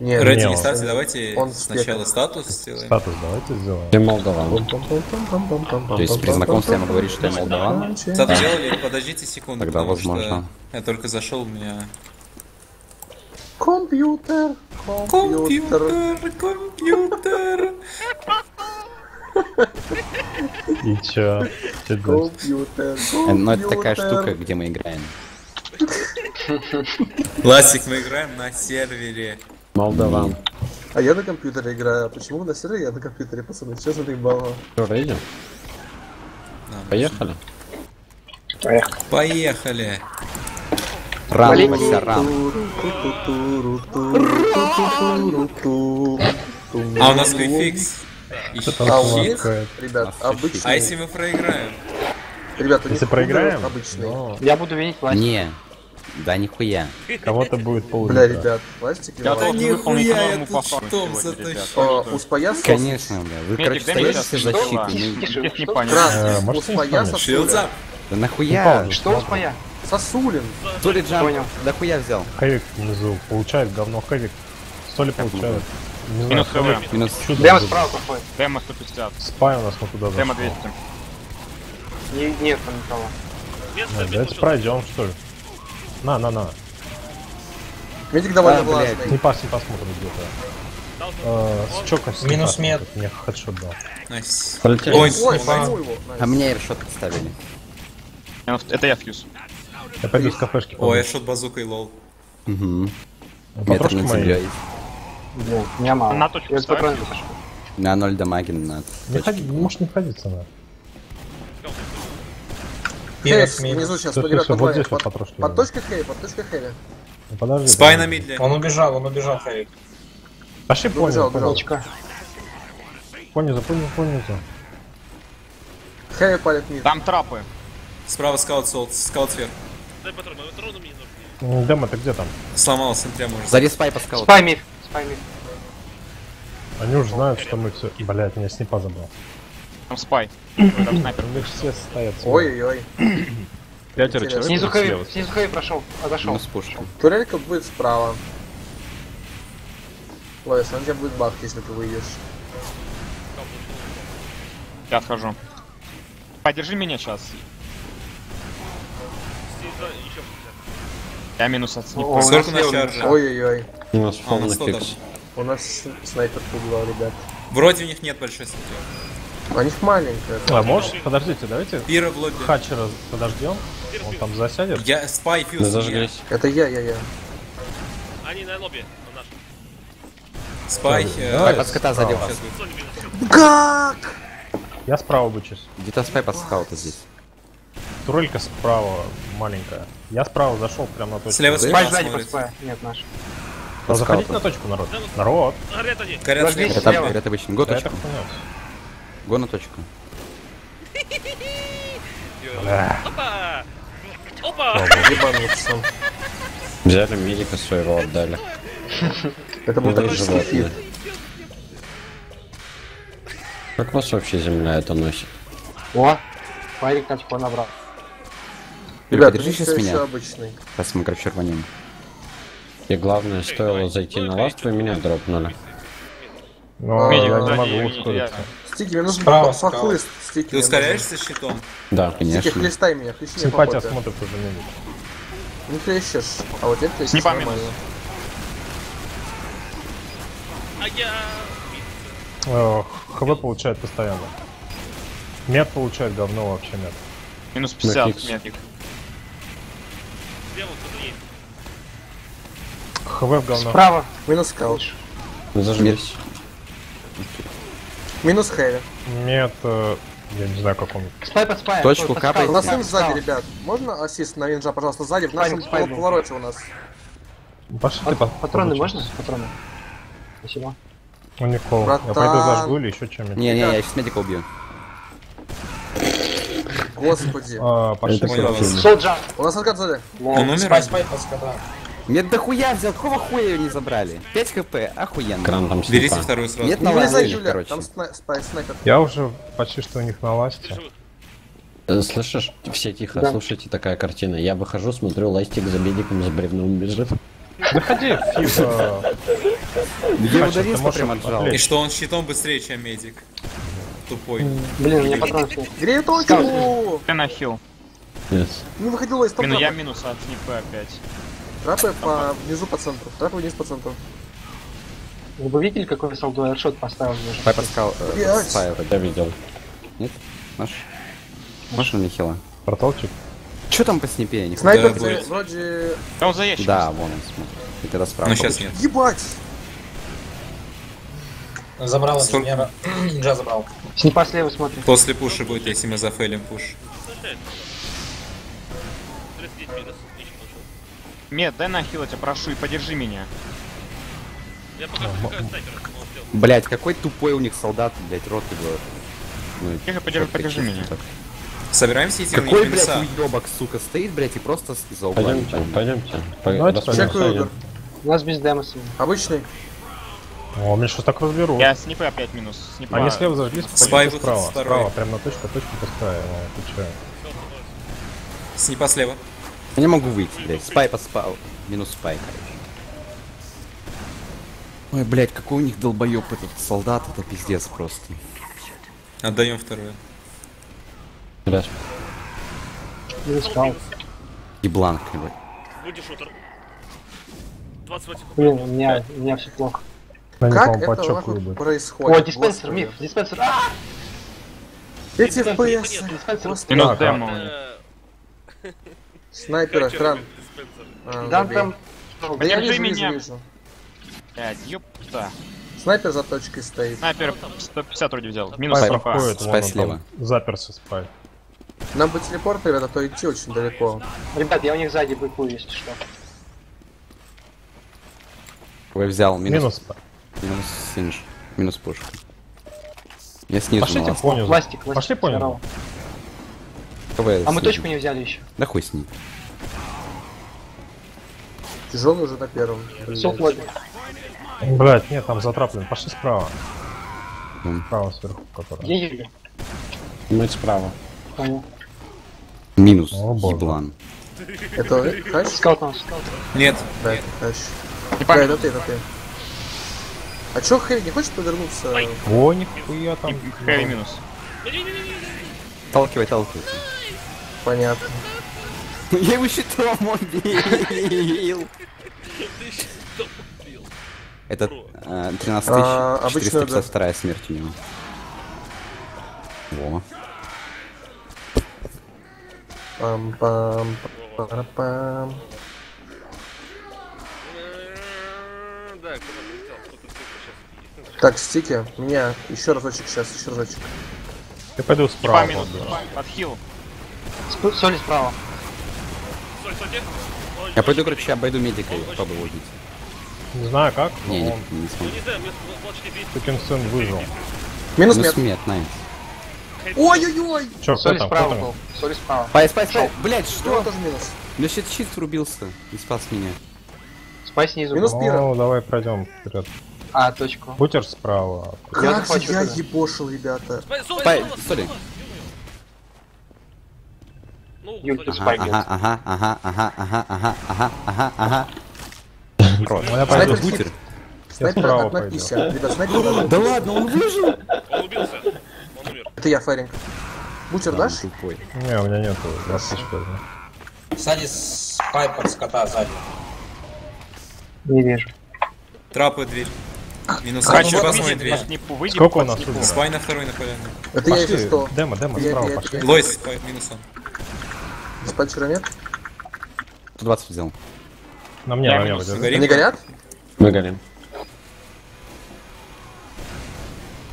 Нет, Рэдди, не, не ставьте, давайте он сначала статус сделаем. Статус давайте сделаем. Ты молдаван. То есть при знакомстве я могу говорить, что я молдаван? Статус сделали, подождите секунду, Тогда возможно. я только зашел, у меня... Компьютер. Компьютер, компьютер. И чё? Чё? Компьютер, Э, Ну это такая штука, где мы играем. Ластик, мы играем на сервере. Молдаван. А я на компьютере играю. Почему на сервере я на компьютере, пацаны? Что за заебало? Что, рейдим? Да. Поехали? Поехали. Ран, Полетели. Вася, ран. А у нас квикфикс. Что-то А какая-то- ребят, А обычный. А если мы проиграем? Ребят, у них Если проиграем, обычный. ну, Я буду винить пластик. Не. Да нихуя. кого-то будет пол Бля, ребят, пластик должен выполнить нихуя, я тут сегодня, затащил? ребят. У спая сос? Конечно, бля. Вы, короче, стоите защиты. Тише, Здесь не Крас, понятно. У можете спая не Shields сосулин. up. да нахуя? Что у спая? Сосулин. То ли джамп, да хуя взял. Хэвик внизу получает говно хэвик. Столи получает. Не знаю, Минус хэвик ХВ. Минус чудо Демо справа проходит. Демо 150. Спай у нас мы туда Демо зашел. 200. Не- Нет там никого. Место, место, Давайте пройдем, что ли. На, на, на. Медик довольно А, блядь. Не пас, не посмотрим где-то. Э, С чоком с Минус мед. Мне хедшот дал. Найс. Ой, Ой, его. А меня аиршот подставили. Это я фьюз. Я пойду с кафешки. Ой, я шот базукой лол. Угу. Метр на. Блин, меня мало. На точку ставь. На 0 дамаги надо. Не ходи, можешь не ходить она. Хейв, Минус, минус. внизу сейчас всё, по двоим. Под точкой хэви, под точкой хэви. Ну, подожди. Спай да. на мидле. Он убежал, он убежал, Харик. Пошли понизу, убежал. Точка. понизу, понизу, понизу. Хэви палит мид. Там трапы. Справа скаут солт, скаут сверх. Дай патрон, патроны мне нужны. Дэм, ты где там? Сломал центре может. Зари спай по скауту. Спай миф. Спай миф. Они уже знают, что мы все... Блять, меня снипа забрал. Там спай. Там снайпер. У них все стоят. Ой-ой-ой. Пятеро человек. Снизу хэви. Снизу хэви прошел. Отошел. Турелька будет справа. Лоис, он тебя будет бах, если ты выйдешь. Я отхожу. Подержи меня сейчас. Я минус от О, у Сколько нас на слева чарже? Ой-ой-ой. У нас А, у нас там? фикс. У нас снайпер убивал, ребят. Вроде у них нет большой сети. У них маленькая. А, может, подождите, давайте Пира в лобби. Хачера подождем. Он там засядет. Я спай фьюз. Зажглись. Это я, я, я. Они на лобби, на нашем. Спай. э, Давай, Под скота минус. Как? Я справа бычусь. Где-то спай под скаута здесь. Турелька справа маленькая. Я справа зашел прямо на точку. Слева Спай сзади спая. Нет, наш. А заходите на точку, народ. Народ. Горят они. Горят слева. Слева. это обычно. Го точку. Го на точку. Опа! Опа! Ебануться. Взяли медика своего, отдали. Это был такой животные. хит. Как вас вообще земля это носит? О, Файрик тачку набрал. Ребят, подержи ну сейчас меня. еще обычный. Сейчас мы, короче, рванем. И главное, стоило зайти на ласт, вы меня дропнули. Но Медик, я не могу ускориться. Стики, мне нужен Справа, похлыст. Стики, Ты ускоряешься щитом? Да. нужен. Стики, Конечно. хлестай меня, хлещи меня Симпатия смотрит уже медик. Не хлещешь, а вот это Снипа минус. нормально. А я... Э, ХВ получает постоянно. Мед получает говно вообще мед. Минус 50 Фикс. Вот кто-то есть? ХВ в говно. Справа. Минус скаут. Зажмись. Минус хэви. Мед, э, я не знаю как он. Спай под спай. Точку капает. У нас сын сзади, ребят. Можно ассист на винжа, пожалуйста, сзади? В нашем был. повороте у нас. Пошли ты Патроны можно? Патроны. Спасибо. У них кол. Я Братан. пойду зажгу или еще чем-нибудь. Не-не, я сейчас медика убью. Господи. А, пошли. Солджа. У нас откат сзади. Он умер? Спай, спай. Мед дохуя взял, какого хуя ее не забрали? 5 хп, охуенно. Кран там Берите снипа. вторую сразу. Нет, Не на ласте, Юля, короче. там снайпер. Я уже почти что у них на ласте. Э, Слышишь? Все тихо, Да. слушайте, такая картина. Я выхожу, смотрю, ластик за медиком с бревном бежит. Заходи, фиг. э, Где Паша, ударил, ты можешь прям отжал. И что он щитом быстрее, чем медик. Тупой. Блин, у меня патронов нет. Грею точку! Ты на хил. Yes. Не выходил из топ Мину, я минус от снипа опять. Трапы по внизу по центру. Трапы вниз по центру. Вы видели, какой солдат аэршот поставил? Пайпер скал, э, Я видел. Нет? Наш? Можешь мне хила? Порталчик. Че там по снипе? Я не Снайпер Да, вроде... Да он за ящик. Да, вон он смотрит. И тогда справа. Ну сейчас нет. Ебать! Забрал Сколько? инженера. Нинджа забрал. Снипа слева смотрит. После пуша будет, если мы зафейлим пуш. 39 минус. Отлично ушел. Мед, дай на хил, я тебя прошу, и подержи меня. Я пока. Блять, какой тупой у них солдат, блять, рот его. Ну, Тихо, подержи, подержи меня. так. Собираемся идти Какой, блядь, уебок, сука, стоит, блядь, и просто за углами. Пойдемте, пойдемте. По- Давайте. Чекаю. У нас без демоса. Обычный. О, меня сейчас так разберут. Я снипы опять минус. Снипа. Они слева зажглись, Спай справа. второй. Справа, прям на точку, точку пускай. О, ты чё? Снипа слева. Я не могу выйти, блядь. Спай поспал. Минус спай, короче. Ой, блядь, какой у них долбоеб этот солдат, это пиздец просто. Отдаем вторую. Ребят, Не спал. И бланк, блядь. Будешь шутер. 28 секунд. Блин, у меня, у меня все плохо. Они, Как это нахуй происходит? О, диспенсер, Господи. миф, диспенсер. А! Эти FPS. Минус демо. Э, Снайпер, экран. А, Да, там... Да я вижу, вижу, вижу. Блядь, ёпта. Снайпер за точкой стоит. Снайпер 150 вроде взял. Минус проходит, Спай слева. там заперся спай. Нам бы телепорт, ребята, то идти очень далеко. Ребят, я у них сзади быкую, если что. Ой, взял. Минус, Минус спай. Минус синж. Минус пушка. Я снизу Пошлите на понизу. Пластик, пластик. Пошли понизу. КВ А мы снизу. точку не взяли еще. Да хуй с ней. Тяжелый уже на первом. лобби. Блять, нет, там затраплен. Пошли справа. М. Справа сверху, который. Где Юля? мы справа. Понял. Минус. О. Еблан. Это хач? Скаут нас, скаут. Нет. Да, Да, минус. это ты, это ты. А чё, Хэви, не хочешь повернуться? О, нихуя там. Хэви минус. Толкивай, толкивай. Понятно. Я его щитом убил. Это э, 13 А, обычно, 452 смерть у него. Во. Пам Э, Да, кто-то прилетел, кто-то сейчас. Так, стики, меня. Еще разочек сейчас, еще разочек. Ты пойду справа. минус. Под хил. Соли справа. Соль, сольте. Ой, Я пойду, короче, обойду медика и попробую убить. Не знаю как, но Не, не, он не Ну смог. не знаю, мне 24 бит. сукин сын выжил. Минус Минус мед. мед, найс. Ой-ой-ой! Чё, кто Соли кто справа там? был. Соли справа. Спай, спай, спай! Блять, Что что? тоже минус? У меня щит щит врубился и спас меня. Спай снизу. Минус пира. Ну, давай пройдем вперед. А, точку. Бутер справа. Я как я я ебошил, ребята. Стой, стой. Юлька. Ну, ага, ага, ага, ага, ага, ага, ага, ага. Я пойду. Бутер. Снайпер от надпися. Ребят, снайпер Да ладно, он выжил? Он убился. Это я, Фаринг. Бутер дашь? Не, у меня нету. Сзади спайпер с кота сзади. Не вижу. Трапы дверь. Минус Хочу вот посмотри дверь. Сколько у нас тут? Спай на второй на колене. Это я, Пошли, если что. Демо, демо, Я- справа я- пошли. я- Лойс, спай, минус он. Диспатчера нет? 120 взял. На мне, на мне? Они горят? Мы горим.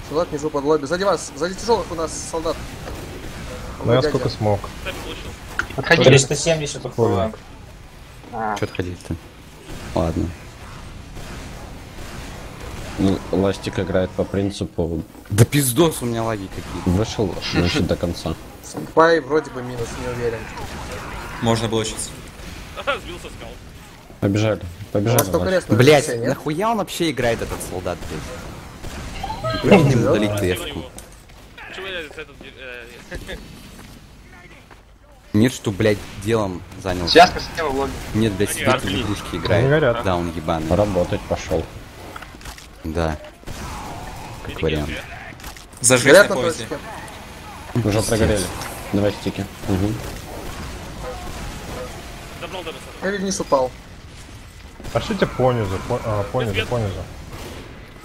Солдат внизу под лобби. Сзади вас, сзади тяжелых у нас солдат. Ну я сколько смог. Отходи. 370 ухода. А, Чё отходить-то? Ладно. Ну, Ластик играет по принципу Да пиздос у меня лаги какие. вышел, значит до конца. Спай вроде бы минус, не уверен. Можно было сейчас. Ага, сбился скал. Побежали. Побежали. Блять, нахуя он вообще играет этот солдат, блядь? Я этот... э, Нет, что, блядь, делом занялся. Связка слева в лобби. Нет, блядь, сидит в игрушки играет. Да, он ебаный. Работать пошел. Да. Как вариант. Горят на точке. Уже прогорели. Два стики. Угу. Эви вниз упал. Пошлите понизу, по, а, понизу, понизу.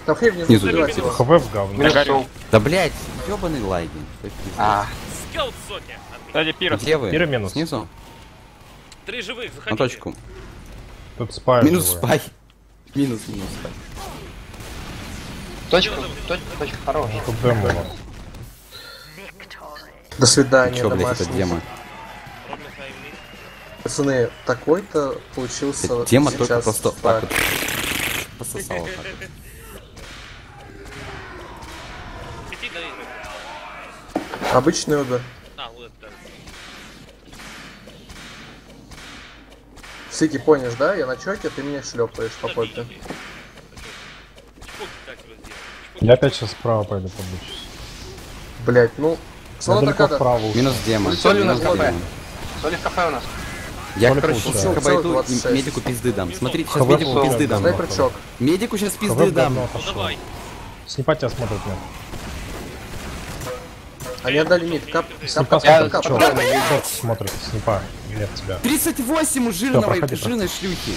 Там хей внизу, Внизу. убивать его. ХВ в говно. Да, блядь, ебаный лаги. То есть пиздец. А. Сзади пира. Где вы? Пира минус. Снизу? Три живых, заходите. На точку. Тут спай. Минус живой. спай. Минус, минус спай. Точка, точка, точка хорошая. Тут демо у нас. До свидания, Чё, блядь, это хайвли. Пацаны, такой-то получился Это вот Тема сейчас только просто так так. вот пососала. так вот. Обычный. А, вот это. Сики, поняешь, да? Я на чоке, ты меня шлепаешь по попе. Чпок как тебя сделать? Я опять сейчас справа пойду побучусь. Блять, ну... Соло ушел. Минус демо. Соли у нас Минус главное. демо. Соли в кафе у нас. Я, Соли короче, сейчас Целых обойду 26. и медику пизды дам. Смотрите, сейчас ХВ медику пизды да. дам. Снайпер чок. Медику сейчас ХВ пизды в говно дам. отошел. Давай. Снипа тебя смотрит нет. Они отдали мид. Кап, кап, Снипа кап, кап, кап. Чё смотрит, снипа. Нет тебя. 38 у жирного, жирной шлюхи.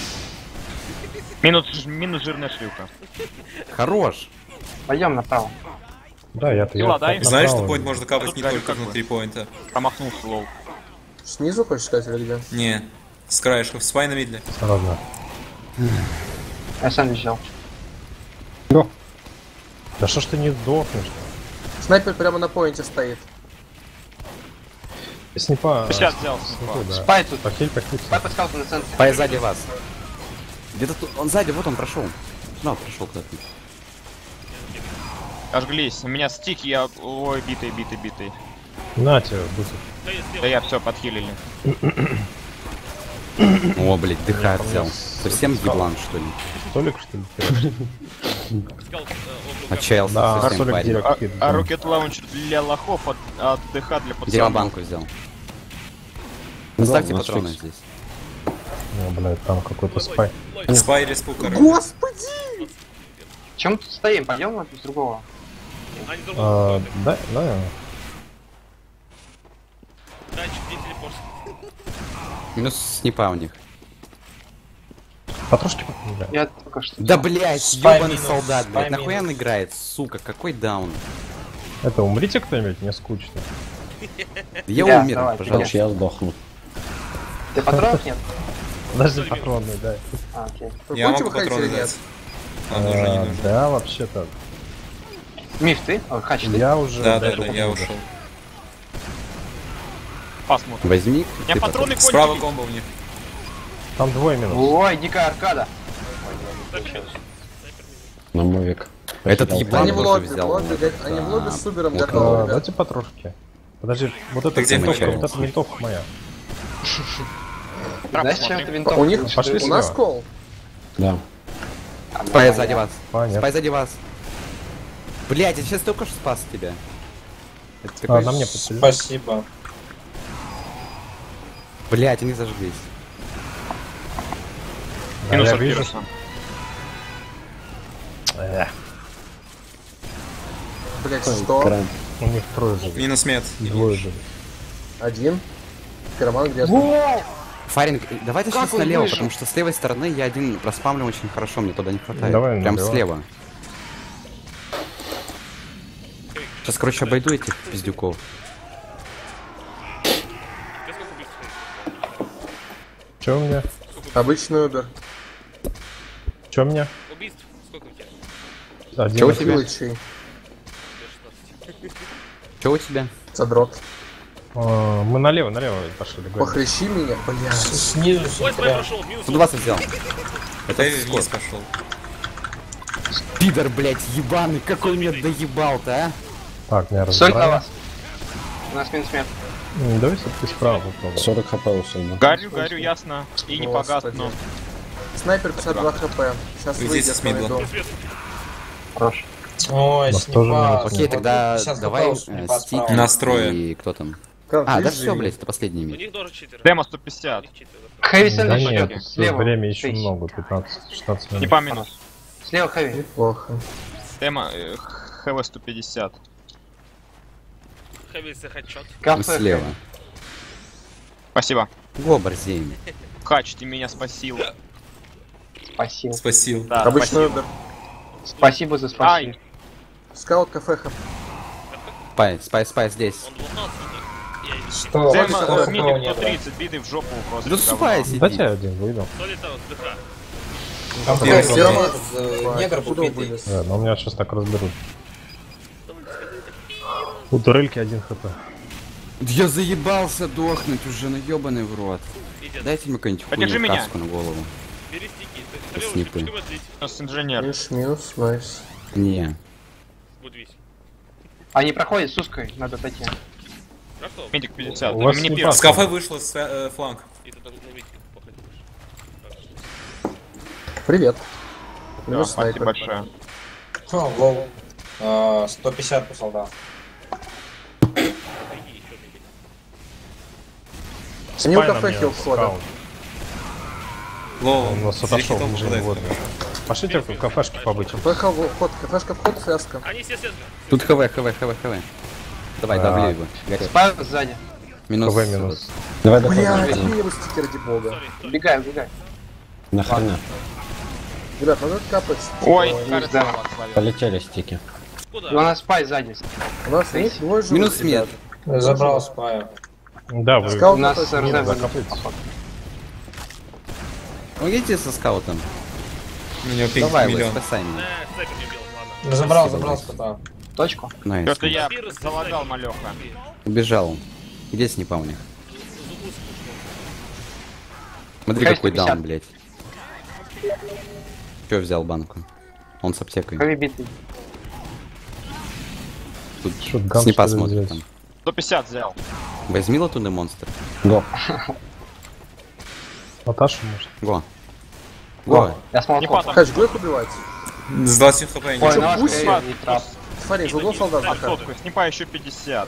Минус, минус жирная шлюха. Хорош. Пойдем направо. Да, я-то Сила, я дай. Знаешь, что point можно капать не Тут только как внутри поинта? Промахнулся лол. Снизу хочешь сказать или где? Не, с краешков. Спай на мидле. Сразу. Я сэндвич взял. Лёх. Да что ж ты не сдохнешь? Снайпер прямо на поинте стоит. Снипа. Сейчас взял. да. Спай тут. Похиль, похиль. Спай под скаутом на центре. Пай сзади вас. Где-то тут, он сзади, вот он прошел. Да, прошел куда-то. Ожглись. У меня стик, я... Ой, битый, битый, битый. На тебе, бутер. Да я все подхилили. О, блядь, мне взял. Совсем еблан, что ли? Столик, что ли? Отчаялся Да, совсем парень. А, а Rocket Launcher для лохов от, от ДХ для пацанов. Деревобанку взял. Оставьте патроны здесь. Ну, блядь, там какой-то спай. Спай респу, короче. Господи! Чем тут стоим? Пойдем вот с другого. А, да, да. Датчик, где телепорт? Минус снипа у них. Потрошки бля. Я только что... Да блять, минус, солдат, блядь, нахуя он играет, сука, какой даун? Это умрите кто-нибудь, мне скучно. Я Да, умер, давай, пожалуйста. Я сдохну. Ты патронов нет? Подожди, патронный, дай. А, окей. Я могу патроны дать. А. Да, вообще-то. Миф, ты? О, хач, ты? Я уже... Да, да, да, я ушел. Посмотрим. Возьми. У меня ты патроны Справа кончились. комбо у них. Там двое минус. Ой, дикая аркада. На мувик. Этот еблан Они в лобби, взял. лобби, они в лобби с Субером готовы, А. Дайте потрошки. Подожди, вот эта Ты где винтовка, вот эта винтовка моя. Знаешь, чем это винтовка? У них, Пошли у нас кол. Да. Спай сзади вас. Спай сзади вас. Блять, я сейчас только что спас тебя. Это А, такой... на мне подсели. Спасибо. Блять, они зажглись. Да, Минус от вижу. Эх, Блять, что? Крайм. у них трое живет. Минус мед. Двое живет. Один. Пироман где то Фаринг, давай ты Как сейчас налево, выжил? потому что с левой стороны я один проспамлю очень хорошо, мне туда не хватает. Давай Прям налево. слева. Сейчас, короче, обойду этих пиздюков. Че у меня? Обычный Убер. Че у меня? Убийств? Сколько у тебя? Один. Чего из- тебе? Филычей. Что у тебя? Задрот. А, Мы налево, налево пошли. Похлещи меня, блядь. Снизу Ой, прошел, минус. 120 взял. Это вниз пошел. пидор, блять, ебаный, какой меня доебал-то, а? Так, меня Соль на вас. У нас минус смерть. Давай все-таки справа попробуем. 40 хп у Сойна. Горю, горю, ясно. И не погас, но... Снайпер 52 хп. Сейчас Вы выйдет с мидла. Хорош. Ой, снипа. минус. Окей, тогда давай э, справа. Настроя. и кто там? А, да все, блять, это последний У мид. них тоже читеры. Демо У 150. них читеры. Хэви Да нет, Слева. время еще много, 15-16 Не минут. по минус. Слева хэви. Неплохо. Демо э, ХВ 150. Хэвисы хедшот. Кафе. слева. Спасибо. Го, борзень. Хач, ты меня спасил. Спасибо. Спасибо. Да, Обычный спасибо. Спасибо за спасибо. Ай, Скаут кафе хэп. Спай, спай, спай здесь. Что? Демо Что э, нет? 130, биты в жопу просто. Да спай, сиди. Дайте я один выйду. Солид аут, ДХ. Там Первый первый Пироман. этот, э, негр вылез? Да, но у меня сейчас так разберут. У турельки один хп. Я заебался дохнуть уже, ну ебаный в рот. Идет. Дайте мне какую-нибудь Подержи хуйню меня. каску на голову. Бери стики. С Ты снипы. стрелочек, пешком отлить. Минус инженер. Минус, минус, найс. Не. Будет весь. Они проходят с узкой, надо. Прошел. Медик 50. У вас не. С кафе вышла с э, фланг. И ты должен увидеть, походишь. Привет. Да, спасибо большое. О, лол. А, 150 по солдат. Иди еще медик. Они у Спай на кафе мне, хил входа. Лоу. Он у нас отошел ниже попадает. водно. Пошлите в кафешке побыть. Кафе вход, кафешка вход, все. Тут ХВ, ХВ, ХВ, ХВ. Давай, давлю его. Спай сзади. Минус. КВ минус. Давай доходим. Блядь, его стикер, ради бога. Убегай, убегай. Нахрена? Ребят, надо капать. Ой, Ой, кажется. Полетели стики. У нас спай сзади. У нас есть Минус мед. Забрал спая. Да, вы Скаут У нас находится РЗ минус. вылез. закопайте. Ну идите со скаутом. У него пинг Давай, миллион. спасай меня. Э, не. Забрал, забрал скота. Точку. Найс. Просто я Пирус, залагал малеха. Убежал. Где снипа у них? Смотри, Хай какой 150. даун, блядь. Че взял банку? Он с аптекой. Тут Шотган, снипа смотрит там. 150 взял. Возьми латунный монстр. Го. Наташу, может. Го. Го. Я с Не молотком. падал. Хач, их убивать. С 20 хп и трап. Смотри, из угла солдат. Снипа еще 50.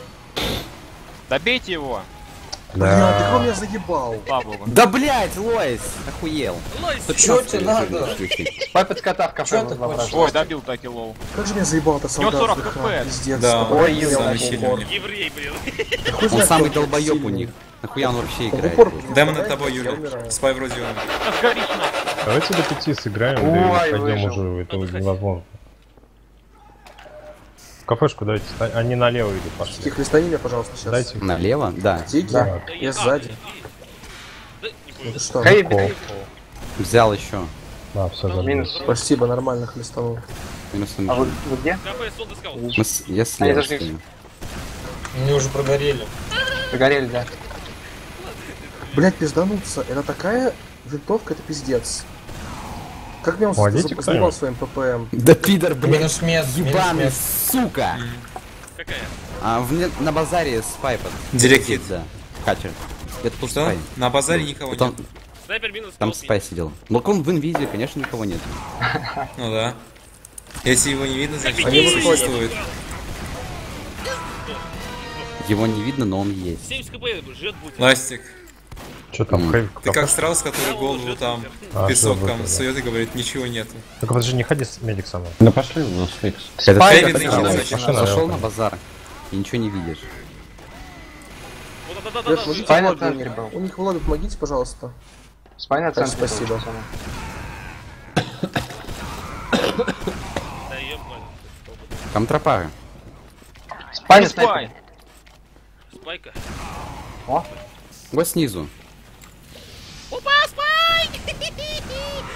Добейте его. Бля, ты кто меня заебал? Богу. Да блять, Лоис! Охуел. Лойс, Чё тебе надо? Спай под скота в кафе. Ой, добил таки лоу. Как же меня заебал-то солдат? 40 ЗХ, хп. Пиздец. Да, Ой, еврей, блин. Да Он знает, самый долбоеб у них. Нахуя он вообще В играет? Демон над тобой, Юля. Спай вроде на. Давайте до пяти сыграем, Ой, да и пойдем уже, это невозможно. В кафешку дайте, они налево идут, пошли. Тихо, листани меня, пожалуйста, сейчас. Дайте. Налево? Да. Тики? Да. Я сзади. Да, не Ну ты что? Кол. битый. Взял еще. Да, все. Минус. Спасибо, нормально хлестанул. Минус А вы, вы где? Мы с- Я слева зажглись. стою. Они уже прогорели. Загорели, да. Блять, пиздануться. Это такая винтовка, это пиздец. Как мне он кто-нибудь. своим ППМ? Да пидор, блядь, Минус мед, ебаный, сука! Какая? А в на базаре спай под... Директ хит. Да, катер. Это тут Что? спай. На базаре никого Там, нет. Снайпер минус там спай сидел. Ну он в инвизе, конечно, никого нет. Ну да. Если его не видно, значит Они он не существует. Его не видно, но он есть. 70 кп жрет будет. Ластик, Что там, М. Хейв? ты как страус, который голову там А, песок всё, там вот, да. сует и говорит, ничего нету. Только подожди, не ходи с медик со мной. Да пошли у нас фикс. Машина, Зашел я на базар и ничего не видишь. Вот, да, да, да, Ребят, да, помогите Спай в на лобби. центре был. У них в лобби помогите, пожалуйста. Спай на Конечно, центре. был, спасибо. Там тропа. Спай на Спай! снайпере. Спайка. Вот снизу.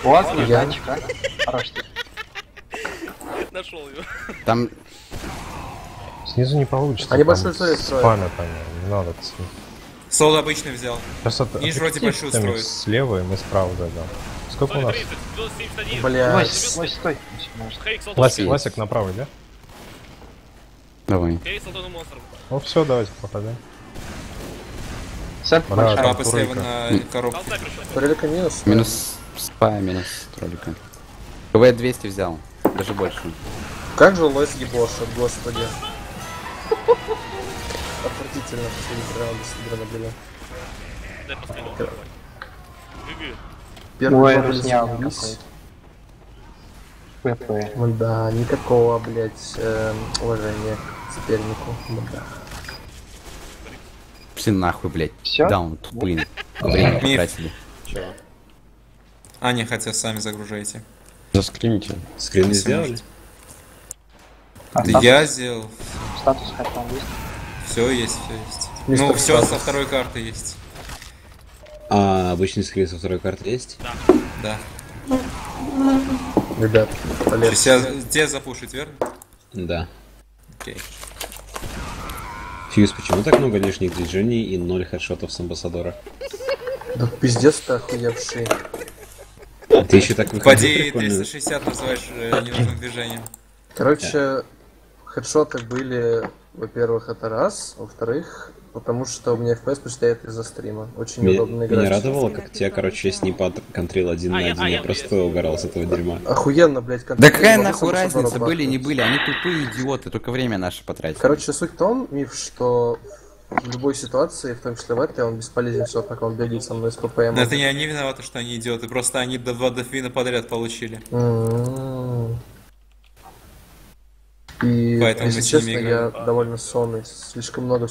Вот, Я- удачи, как? Хорош. ты. Нашел его. Там Снизу не получится. Они там большой строят. Спамят они, не надо. Соло обычно взял. Сейчас это... Они ж вроде большую строят. Слева, и мы справа зайдем. Сколько у нас? 30, 71. Бля. Лось, лось, стой. Ласик. Ласик направо, да? давай. Монстром. Ну все, давайте проходим. Центр Да, Папа слева на еще. Турелька минус. Минус спай, минус троллика. КВ 200 взял. Даже больше. Как же лось ебошит, господи. Отвратительно, последний раунды с были. Дай последний. Первый Ой, снял. ПП. Да, никакого, блять, уважения к сопернику. Да. Все нахуй, блядь. Всё? Даун, тупые. Время потратили. А, не, хотя сами загружаете. Заскрините. Скрины Если сделали? А, Да я сделал. Статус там есть? Все есть, все есть. Ну, все Статус. со второй карты есть. А обычный скрин со второй карты есть? Да. Ребят, То полез. я тебя запушить, верно? Да. Окей. Фьюз, почему так много лишних движений и ноль хедшотов с амбассадора? Да пиздец ты охуевший. А ты еще так выходил Поди прикольно. 360 называешь э, ненужным движением. Короче, хедшоты были, во-первых, это раз, во-вторых, потому что у меня FPS почитает из-за стрима. Очень Меня, неудобно играть. меня радовало, как тебя, короче, с ним контрил один А, на я- один. а, Я я- просто угорал с этого дерьма. Охуенно, блядь, Да контроль, какая нахуй разница, были, не были, они тупые идиоты, только время наше потратили. Короче, суть в том, миф, что в любой ситуации, в том числе в этой, он бесполезен все, как он бегает со мной с ППМ. Это не они виноваты, что они идиоты, просто они до два дофина подряд получили. М-м-м. И, Поэтому если честно, я довольно сонный, слишком много